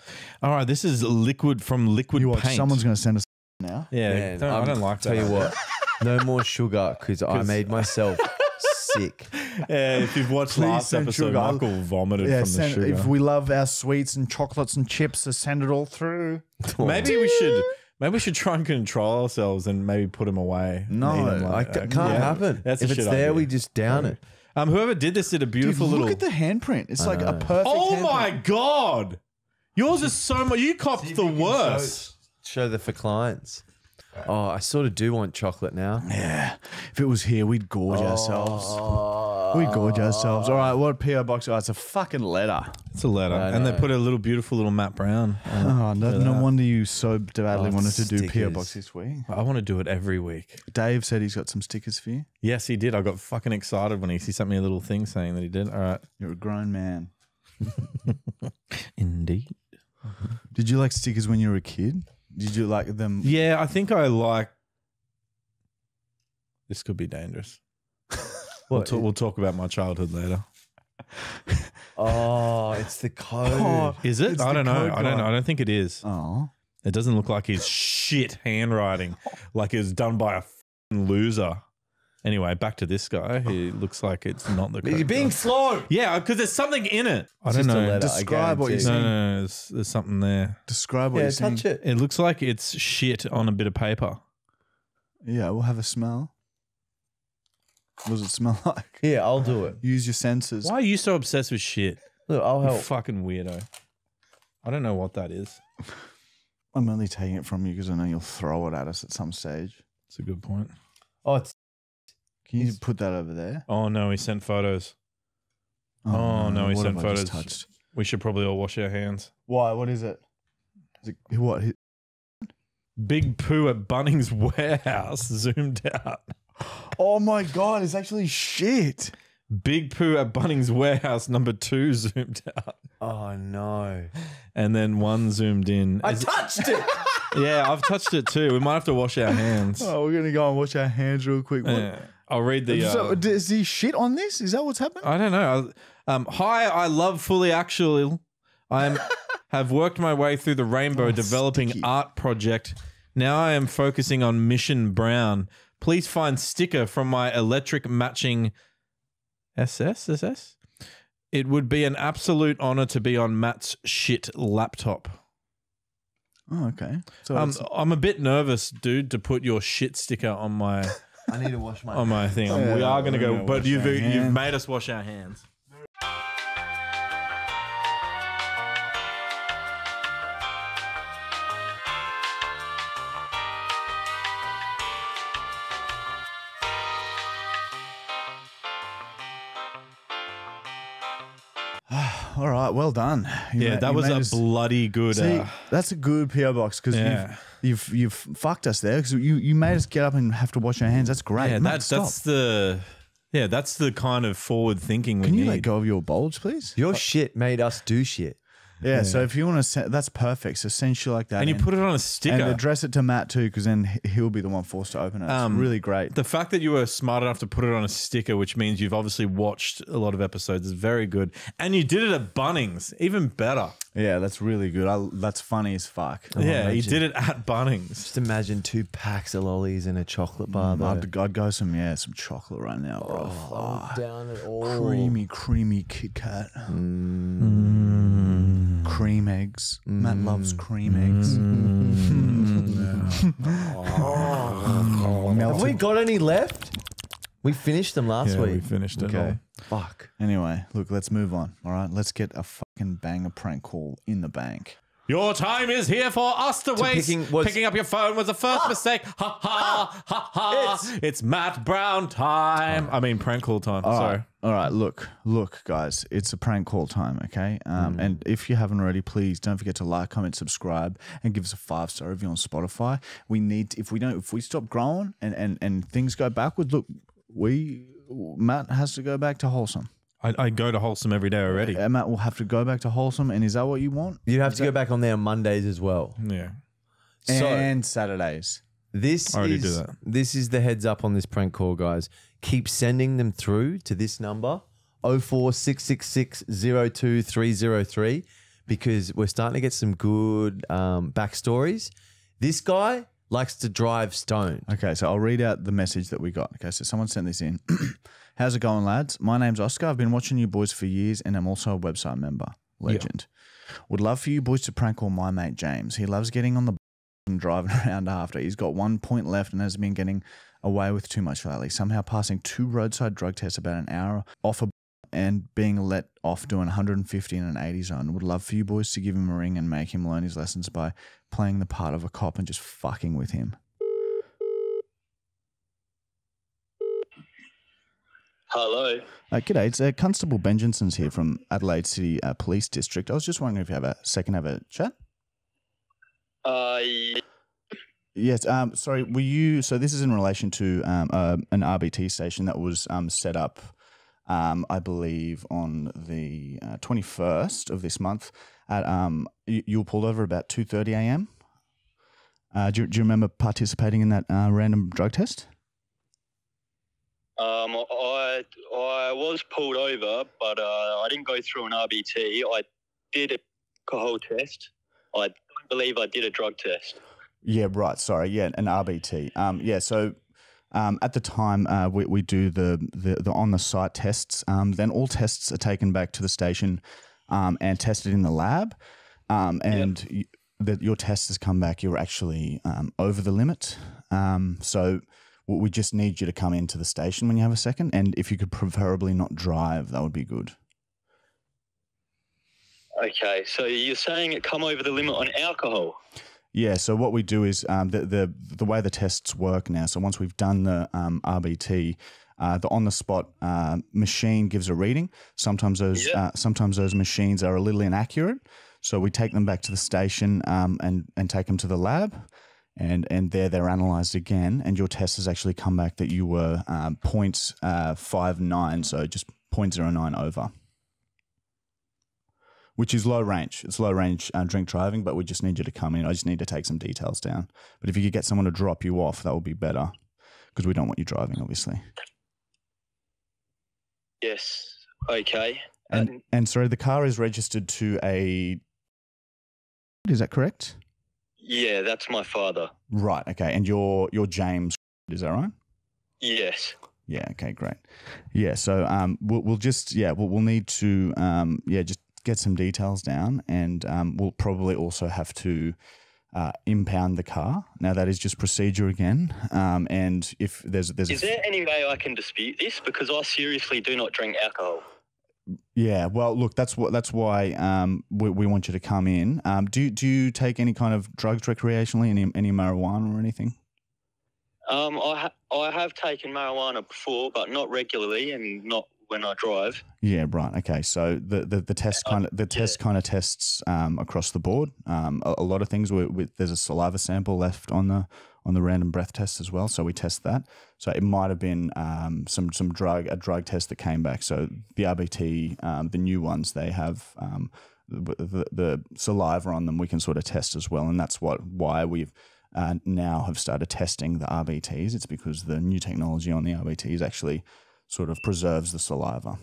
Speaker 2: All right, this is liquid from Liquid
Speaker 1: You watch,
Speaker 2: Paint.
Speaker 1: someone's gonna send us now.
Speaker 2: yeah,
Speaker 3: Man,
Speaker 2: don't, I don't like
Speaker 3: Tell
Speaker 2: that.
Speaker 3: you what, no more sugar because I
Speaker 2: 'Cause-
Speaker 3: made myself sick.
Speaker 2: Yeah, if you've watched
Speaker 1: Please
Speaker 2: last episode,
Speaker 1: sugar.
Speaker 2: Michael vomited
Speaker 1: Yeah,
Speaker 2: from the
Speaker 1: send,
Speaker 2: sugar.
Speaker 1: if we love our sweets and chocolates and chips, so send it all through.
Speaker 2: maybe we should Maybe we should try and control ourselves and maybe put them away. and
Speaker 1: No,
Speaker 2: eat 'em
Speaker 3: I, can't
Speaker 2: Yeah.
Speaker 3: happen.
Speaker 2: That's
Speaker 3: if it's there,
Speaker 2: idea.
Speaker 3: we just down it.
Speaker 2: Um, whoever did this did a
Speaker 1: Dude,
Speaker 2: beautiful
Speaker 1: look
Speaker 2: little.
Speaker 1: at the handprint. It's like a
Speaker 3: know.
Speaker 1: perfect.
Speaker 2: oh
Speaker 1: handprint.
Speaker 2: my god, yours is so much. You copped the worst.
Speaker 3: Show that for clients. Oh, I sort of do want chocolate now.
Speaker 1: Yeah. If it was here, we'd gorge ourselves. We'd gorge ourselves. All right, what PO box? Oh, it's a fucking letter.
Speaker 2: It's a letter,
Speaker 3: I
Speaker 2: and they
Speaker 3: know.
Speaker 2: put a little beautiful little Matt Brown.
Speaker 1: Oh, no, no wonder you so badly
Speaker 3: Oh,
Speaker 1: wanted to do PO
Speaker 3: stickers.
Speaker 1: box this week.
Speaker 2: I want to do it every week.
Speaker 1: Dave said he's got some stickers for you.
Speaker 2: Yes, he did. I got fucking excited when he, he sent me a little thing saying that he did. All right.
Speaker 1: You're a grown man.
Speaker 2: Indeed.
Speaker 1: Did you like stickers when you were a kid? Did you like them?
Speaker 2: Yeah, I think I like. This could be dangerous. We'll,
Speaker 3: What?
Speaker 2: ta- we'll talk about my childhood later.
Speaker 3: Oh, it's the code.
Speaker 1: Oh,
Speaker 2: Is it?
Speaker 1: It's
Speaker 2: I don't know. I don't know. I don't think it is.
Speaker 1: Oh.
Speaker 2: It doesn't look like his shit handwriting, like it was done by a loser. Anyway, back to this guy. He looks like it's not the.
Speaker 3: Code.
Speaker 2: You're
Speaker 3: being
Speaker 2: guy.
Speaker 3: slow.
Speaker 2: Yeah, because there's something in it. I don't know.
Speaker 3: letter,
Speaker 1: Describe what you're
Speaker 3: guarantee.
Speaker 2: No, no, no. There's, there's something there.
Speaker 1: Describe what
Speaker 3: Yeah,
Speaker 1: you're
Speaker 3: touch it.
Speaker 2: It looks like it's shit on a bit of paper.
Speaker 1: Yeah, we'll have a smell. What does it smell like?
Speaker 3: Yeah, I'll do it.
Speaker 1: Use your senses.
Speaker 2: Why are you so obsessed with shit?
Speaker 3: Look, I'll
Speaker 2: You
Speaker 3: help.
Speaker 2: fucking weirdo. I don't know what that is.
Speaker 1: I'm only taking it from you because I know you'll throw it at us at some stage.
Speaker 2: It's a good point.
Speaker 3: Oh, it's
Speaker 1: Can you put that over there?
Speaker 2: Oh no, he sent photos. Oh, oh no, he
Speaker 1: what
Speaker 2: sent
Speaker 1: have I just
Speaker 2: photos.
Speaker 1: touched?
Speaker 2: We should probably all wash our hands.
Speaker 1: Why? What is it? Is it what?
Speaker 2: Big poo at Bunnings warehouse zoomed out.
Speaker 1: Oh my god! It's actually shit.
Speaker 2: Big poo at Bunnings warehouse number two zoomed out,
Speaker 3: oh no.
Speaker 2: and then one zoomed in.
Speaker 3: I
Speaker 2: Is-
Speaker 3: touched it.
Speaker 2: yeah, I've touched it too. We might have to wash our hands.
Speaker 1: Oh, we're gonna go and wash our hands real quick. What-
Speaker 2: Yeah. I'll read the.
Speaker 1: so,
Speaker 2: Uh,
Speaker 1: is he shit on this? Is that what's happening?
Speaker 2: I don't know. Um, hi, I love fully actual. I am have worked my way through the rainbow
Speaker 1: Oh,
Speaker 2: developing
Speaker 1: sticky.
Speaker 2: art project. Now I am focusing on Mission Brown. Please find sticker from my electric matching SS SS. It would be an absolute honor to be on Matt's shit laptop.
Speaker 1: Oh, okay. So
Speaker 2: Um,
Speaker 1: it's-
Speaker 2: I'm a bit nervous, dude, to put your shit sticker on my
Speaker 3: I need to wash my.
Speaker 2: on my thing.
Speaker 1: Yeah,
Speaker 2: we are going to go, but you've
Speaker 1: our
Speaker 2: you've made us wash our hands.
Speaker 1: Well done. You
Speaker 2: Yeah,
Speaker 1: ma-
Speaker 2: that was a
Speaker 1: us-
Speaker 2: bloody good.
Speaker 1: See,
Speaker 2: uh,
Speaker 1: that's a good PO box because
Speaker 2: Yeah.
Speaker 1: you've, you've you've fucked us there because you, you made us get up and have to wash our hands. That's great.
Speaker 2: yeah,
Speaker 1: Mate,
Speaker 2: that's
Speaker 1: stop.
Speaker 2: that's the yeah, that's the kind of forward thinking we
Speaker 1: Can you
Speaker 2: need.
Speaker 1: let go of your bulge, please?
Speaker 3: Your shit made us do shit.
Speaker 1: Yeah. So if you want to, send, that's perfect. So send shit like that,
Speaker 2: and you put it on a sticker.
Speaker 1: and address it to Matt too, because then he- he'll be the one forced to open it. It's
Speaker 2: Um,
Speaker 1: really great.
Speaker 2: the fact that you were smart enough to put it on a sticker, which means you've obviously watched a lot of episodes, is very good. And you did it at Bunnings, even better.
Speaker 1: yeah, that's really good. I, that's funny as fuck.
Speaker 2: yeah, you did it at Bunnings.
Speaker 3: Just imagine two packs of lollies and a chocolate bar. though.
Speaker 1: I'd, I'd go some yeah, some chocolate right now, bro.
Speaker 3: Oh, down at all.
Speaker 1: creamy, creamy Kit Kat,
Speaker 2: Mm.
Speaker 1: Cream eggs. Matt loves mm. cream eggs. Mm. Mm.
Speaker 3: Have we got any left? We finished them last
Speaker 2: Yeah,
Speaker 3: week.
Speaker 2: we finished it
Speaker 1: Okay.
Speaker 3: Fuck.
Speaker 1: Anyway, look, let's move on. All right, let's get a fucking banger prank call in the bank.
Speaker 2: Your time is here for us to, waste.
Speaker 3: picking was-
Speaker 2: Picking up your phone was the first ah! mistake. Ha ha ah! ha ha.
Speaker 3: It's-
Speaker 2: It's, Matt Brown time. I mean, prank call time.
Speaker 1: All
Speaker 2: Sorry.
Speaker 1: Right, all right. Look, look, guys, it's a prank call time. Okay, um, and if you haven't already, please don't forget to like, comment, subscribe, and give us a five star review on Spotify. We need if we don't if we stop growing and and and things go backwards. Look, we Matt has to go back to wholesome.
Speaker 2: I, I go to Wholesome every day already.
Speaker 1: Uh, Matt will have to go back to wholesome. And is that what you want?
Speaker 3: You'd have to go back on there on Mondays as well.
Speaker 2: Yeah.
Speaker 3: So
Speaker 1: and Saturdays.
Speaker 3: This
Speaker 2: I already
Speaker 3: is
Speaker 2: do that.
Speaker 3: this is the heads up on this prank call, guys. Keep sending them through to this number 0466602303 because we're starting to get some good um, backstories. This guy likes to drive stone.
Speaker 1: Okay, so I'll read out the message that we got. Okay, so someone sent this in. How's it going, lads? My name's Oscar. I've been watching you boys for years and I'm also a website member. Legend. Would love for you boys to prank call my mate James. He loves getting on the driving around after. He's got one point left and has been getting away with too much lately. Somehow passing two roadside drug tests about an hour off a and being let off doing 150 in an 80 zone. Would love for you boys to give him a ring and make him learn his lessons by playing the part of a cop and just fucking with him.
Speaker 6: Hello.
Speaker 1: Uh, g'day, it's uh, Constable Benjinson's here from Adelaide City uh, Police District. I was just wondering if you have a second, have a chat.
Speaker 6: Uh,
Speaker 1: Yes. Um, sorry. Were you? So this is in relation to um, uh, an RBT station that was um, set up, um, I believe, on the twenty first of this month. At um, you, you were pulled over about two thirty a.m. Uh, do, you, do you remember participating in that uh, random drug test?
Speaker 6: um, I I was pulled over, but uh, I didn't go through an RBT. I did a alcohol test. I believe I did a drug test.
Speaker 1: Yeah, right. Sorry. Yeah, an RBT. Um, yeah. So um, at the time, uh, we, we do the, the, the on the site tests. Um, then all tests are taken back to the station um, and tested in the lab. Um, and y that your test has come back, you're actually um, over the limit. Um, so we just need you to come into the station when you have a second. And if you could preferably not drive, that would be good.
Speaker 6: Okay, so you're saying it come over the limit on alcohol?
Speaker 1: Yeah. So what we do is um, the the the way the tests work now. So once we've done the um, RBT, uh, the on the spot uh, machine gives a reading. Sometimes those
Speaker 6: Yeah.
Speaker 1: uh, sometimes those machines are a little inaccurate. So we take them back to the station um, and and take them to the lab. And, and there they're analysed again, and your test has actually come back that you were um, 0.59, so just 0.09 over which is low range. It's low range uh, drink driving, but we just need you to come in. I just need to take some details down. But if you could get someone to drop you off, that would be better because we don't want you driving, obviously.
Speaker 6: Yes. Okay.
Speaker 1: And
Speaker 6: Um,
Speaker 1: and sorry, the car is registered to a. Is that correct?
Speaker 6: yeah, that's my father.
Speaker 1: Right. Okay. And you're you're James. Is that right?
Speaker 6: Yes.
Speaker 1: Yeah. Okay. Great. Yeah. So um, we'll, we'll just yeah we'll, we'll need to um yeah just get some details down, and um, we'll probably also have to uh, impound the car. Now that is just procedure again. Um, and if there's there's a
Speaker 6: Is there any way I can dispute this? Because I seriously do not drink alcohol.
Speaker 1: yeah, well, look, that's what that's why um, we, we want you to come in. Um, do do you take any kind of drugs recreationally, any any marijuana or anything?
Speaker 6: Um, I ha- I have taken marijuana before, but not regularly and not when I drive.
Speaker 1: Yeah, right. Okay, so the the, the test kind of the test kind of tests um, across the board. Um, a, a lot of things. We, there's a saliva sample left on the on the random breath test as well, so we test that. So it might have been um, some some drug a drug test that came back. So the RBT, um, the new ones, they have um, the, the, the saliva on them. We can sort of test as well, and that's what why we've. Uh, now have started testing the RBTs. It's because the new technology on the RBTs actually sort of preserves the saliva.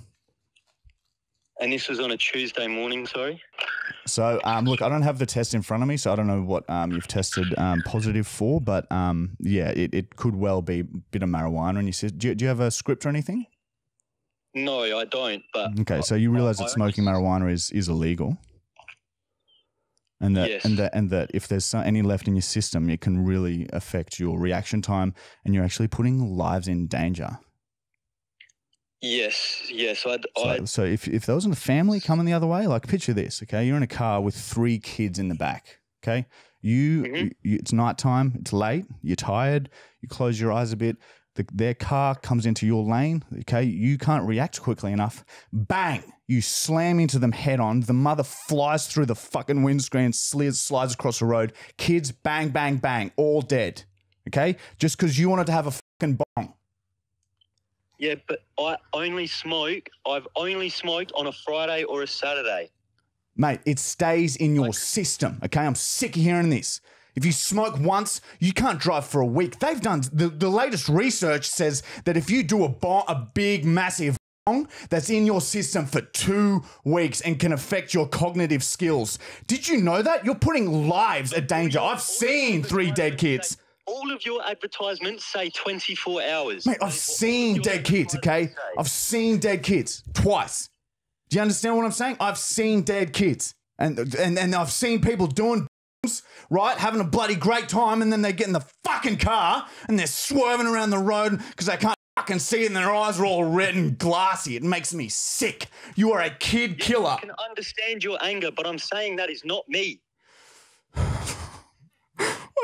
Speaker 6: And this was on a Tuesday morning, sorry.
Speaker 1: So, um, look, I don't have the test in front of me, so I don't know what um, you've tested um, positive for, but um, yeah, it, it could well be a bit of marijuana. And you said, do you, do you have a script or anything?
Speaker 6: No, I don't. But
Speaker 1: Okay, so you realize that smoking marijuana is, is illegal, and that
Speaker 6: Yes.
Speaker 1: and that and that if there's any left in your system, it can really affect your reaction time, and you're actually putting lives in danger.
Speaker 6: Yes, yes, I,
Speaker 1: So,
Speaker 6: I
Speaker 1: so if, if there wasn't a family coming the other way, like picture this, okay? You're in a car with three kids in the back, okay? You,
Speaker 6: Mhm.
Speaker 1: you it's nighttime, it's late, you're tired, you close your eyes a bit, the, their car comes into your lane, okay? You can't react quickly enough. Bang! You slam into them head on. The mother flies through the fucking windscreen, slides, slides across the road. Kids, bang, bang, bang, all dead, okay? Just because you wanted to have a fucking bong.
Speaker 6: Yeah, but I only smoke. I've only smoked on a Friday or a Saturday.
Speaker 1: Mate, it stays in your
Speaker 6: Like-
Speaker 1: system. Okay, I'm sick of hearing this. If you smoke once, you can't drive for a week. They've done the, the latest research says that if you do a bong, a big, massive bong, that's in your system for two weeks and can affect your cognitive skills. Did you know that? You're putting lives at danger. I've seen three dead kids.
Speaker 6: All of your advertisements say 24 hours.
Speaker 1: Mate, I've
Speaker 6: That is what all of
Speaker 1: seen dead kids, okay? I've seen dead kids twice. Do you understand what I'm saying? I've seen dead kids. And and, and I've seen people doing right, having a bloody great time, and then they get in the fucking car and they're swerving around the road because they can't fucking see and their eyes are all red and glassy. It makes me sick. You are a kid killer.
Speaker 6: I can understand your anger, but I'm saying that is not me.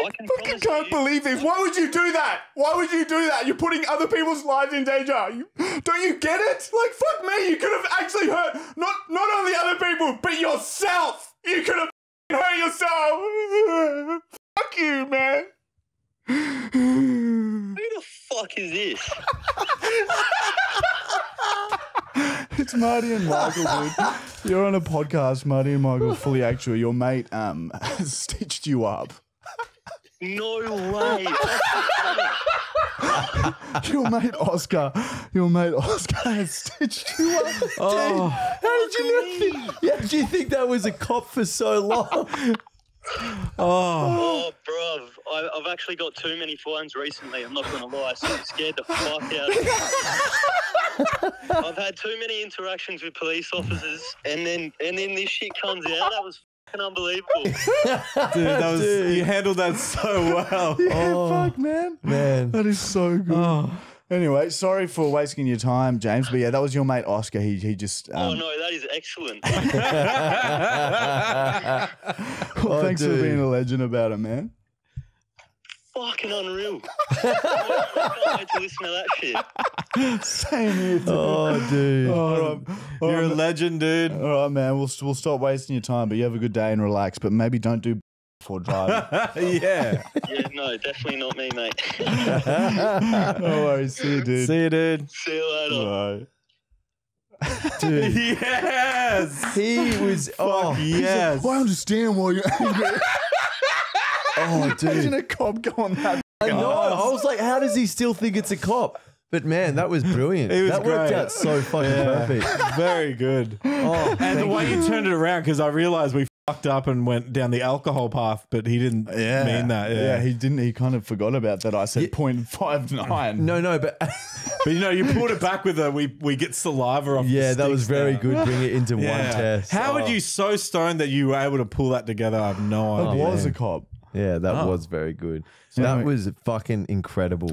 Speaker 6: I
Speaker 1: I
Speaker 6: promise
Speaker 1: can't
Speaker 6: you,
Speaker 1: believe this. Why would you do that? Why would you do that? You're putting other people's lives in danger. You, don't you get it? Like fuck me. You could have actually hurt not not only other people but yourself. You could have hurt yourself. fuck you, man.
Speaker 6: who the fuck is this?
Speaker 1: It's Marty and Michael, dude. You're on a podcast, Marty and Michael, fully actual. Your mate um has stitched you up.
Speaker 6: No way.
Speaker 1: Your mate Oscar, your mate Oscar has stitched you up.
Speaker 2: Oh,
Speaker 3: How did you not think? How did you think that was a cop for so long?
Speaker 2: oh,
Speaker 6: Oh, bruv, I, I've actually got too many fines recently. I'm not gonna lie, so I'm scared the fuck out of me. I've had too many interactions with police officers, and then and then this shit comes out. That was fucking unbelievable.
Speaker 2: dude, that was you handled that so well.
Speaker 1: Yeah, fuck, man.
Speaker 3: Man.
Speaker 1: That is so good.
Speaker 2: Oh.
Speaker 1: Anyway, sorry for wasting your time, James. But yeah, that was your mate Oscar. He he just.
Speaker 6: oh
Speaker 1: Um,
Speaker 6: no, that is excellent.
Speaker 1: well,
Speaker 3: Oh,
Speaker 1: thanks for
Speaker 3: dude.
Speaker 1: being a legend about it, man.
Speaker 6: Fucking unreal. I can't wait to listen to that shit.
Speaker 1: Same here. Dude.
Speaker 3: Oh, dude.
Speaker 1: All right, all
Speaker 2: You're a legend, dude.
Speaker 1: all right, man. We'll we'll stop wasting your time. But you have a good day and relax. But maybe don't do before driving.
Speaker 2: yeah.
Speaker 6: Yeah, no, definitely not me, mate.
Speaker 1: no worries. See you, dude.
Speaker 2: See you, dude.
Speaker 6: See you later.
Speaker 1: Bye.
Speaker 3: Dude.
Speaker 2: Yes.
Speaker 3: He was. Oh,
Speaker 2: Yes.
Speaker 1: Well, I understand why you're angry.
Speaker 3: Oh,
Speaker 1: Imagine a cop going that.
Speaker 3: I know. I was like, how does he still think it's a cop? But man, that was brilliant.
Speaker 2: It was
Speaker 3: that worked
Speaker 2: great.
Speaker 3: out so fucking perfect.
Speaker 2: Very good.
Speaker 3: Oh,
Speaker 2: And the
Speaker 3: thank
Speaker 2: way you turned it around, because I realized we fucked up and went down the alcohol path, but he didn't
Speaker 1: Yeah,
Speaker 2: mean that. Yeah.
Speaker 1: yeah. He didn't. He kind of forgot about that. I said
Speaker 3: Yeah.
Speaker 1: point five nine.
Speaker 3: No, no, but
Speaker 2: but you know, you pulled it back with a we we get saliva off.
Speaker 3: yeah,
Speaker 2: the
Speaker 3: that was
Speaker 2: sticks
Speaker 3: very
Speaker 2: now.
Speaker 3: good. Bring it into
Speaker 2: Yeah.
Speaker 3: one test.
Speaker 2: How
Speaker 3: Oh.
Speaker 2: would you so stoned that you were able to pull that together? I have no idea.
Speaker 1: It
Speaker 2: idea.
Speaker 1: was a cop.
Speaker 3: Yeah, that
Speaker 2: Oh.
Speaker 3: was very good.
Speaker 1: Yeah.
Speaker 3: that was fucking incredible.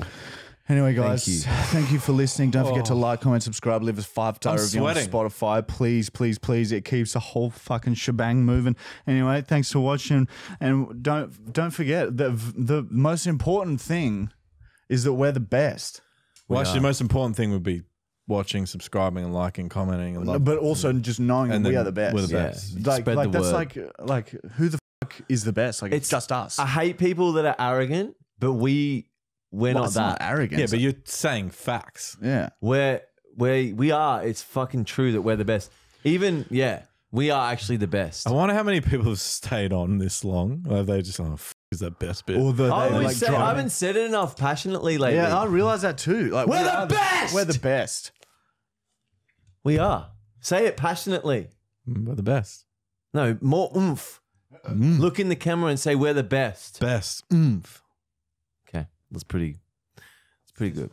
Speaker 1: Anyway, guys,
Speaker 3: you.
Speaker 1: thank you, for listening. Don't forget to oh. like, comment, subscribe, leave us five star
Speaker 2: I'm
Speaker 1: review
Speaker 2: sweating.
Speaker 1: on Spotify. Please, please, please. It keeps the whole fucking shebang moving. Anyway, thanks for watching, and don't don't forget the the most important thing is that we're the best.
Speaker 2: Well, actually,
Speaker 3: are.
Speaker 2: the most important thing would be watching, subscribing, and liking, commenting, and love.
Speaker 1: but also just knowing
Speaker 2: And
Speaker 1: that we
Speaker 2: then
Speaker 1: are the best.
Speaker 2: we're the
Speaker 3: Yeah.
Speaker 2: best.
Speaker 1: Like,
Speaker 3: Spread
Speaker 1: like
Speaker 3: the
Speaker 1: that's
Speaker 3: word.
Speaker 1: like like who the fuck is the best? Like it's
Speaker 3: It's-
Speaker 1: just us.
Speaker 3: I hate people that are arrogant, but we we're
Speaker 1: Well,
Speaker 3: not
Speaker 1: it's
Speaker 3: that.
Speaker 1: arrogant.
Speaker 2: Yeah, but you're saying facts.
Speaker 1: yeah.
Speaker 3: We're we we are. It's fucking true that we're the best. Even yeah, we are actually the best.
Speaker 2: I wonder how many people have stayed on this long. Or have they just oh, f- is that best bit?
Speaker 1: Or the
Speaker 3: I,
Speaker 1: they, like
Speaker 3: say, I haven't said it enough passionately lately.
Speaker 1: Yeah, I realize that too. Like
Speaker 3: We're
Speaker 1: we
Speaker 3: the
Speaker 1: are
Speaker 3: best!
Speaker 1: We're the best.
Speaker 3: we are. Say it passionately.
Speaker 2: Mm, We're the best.
Speaker 3: No, more oomph.
Speaker 2: Mm.
Speaker 3: Look in the camera and say we're the best.
Speaker 2: Best. Oomph.
Speaker 3: Okay, that's pretty. That's pretty good.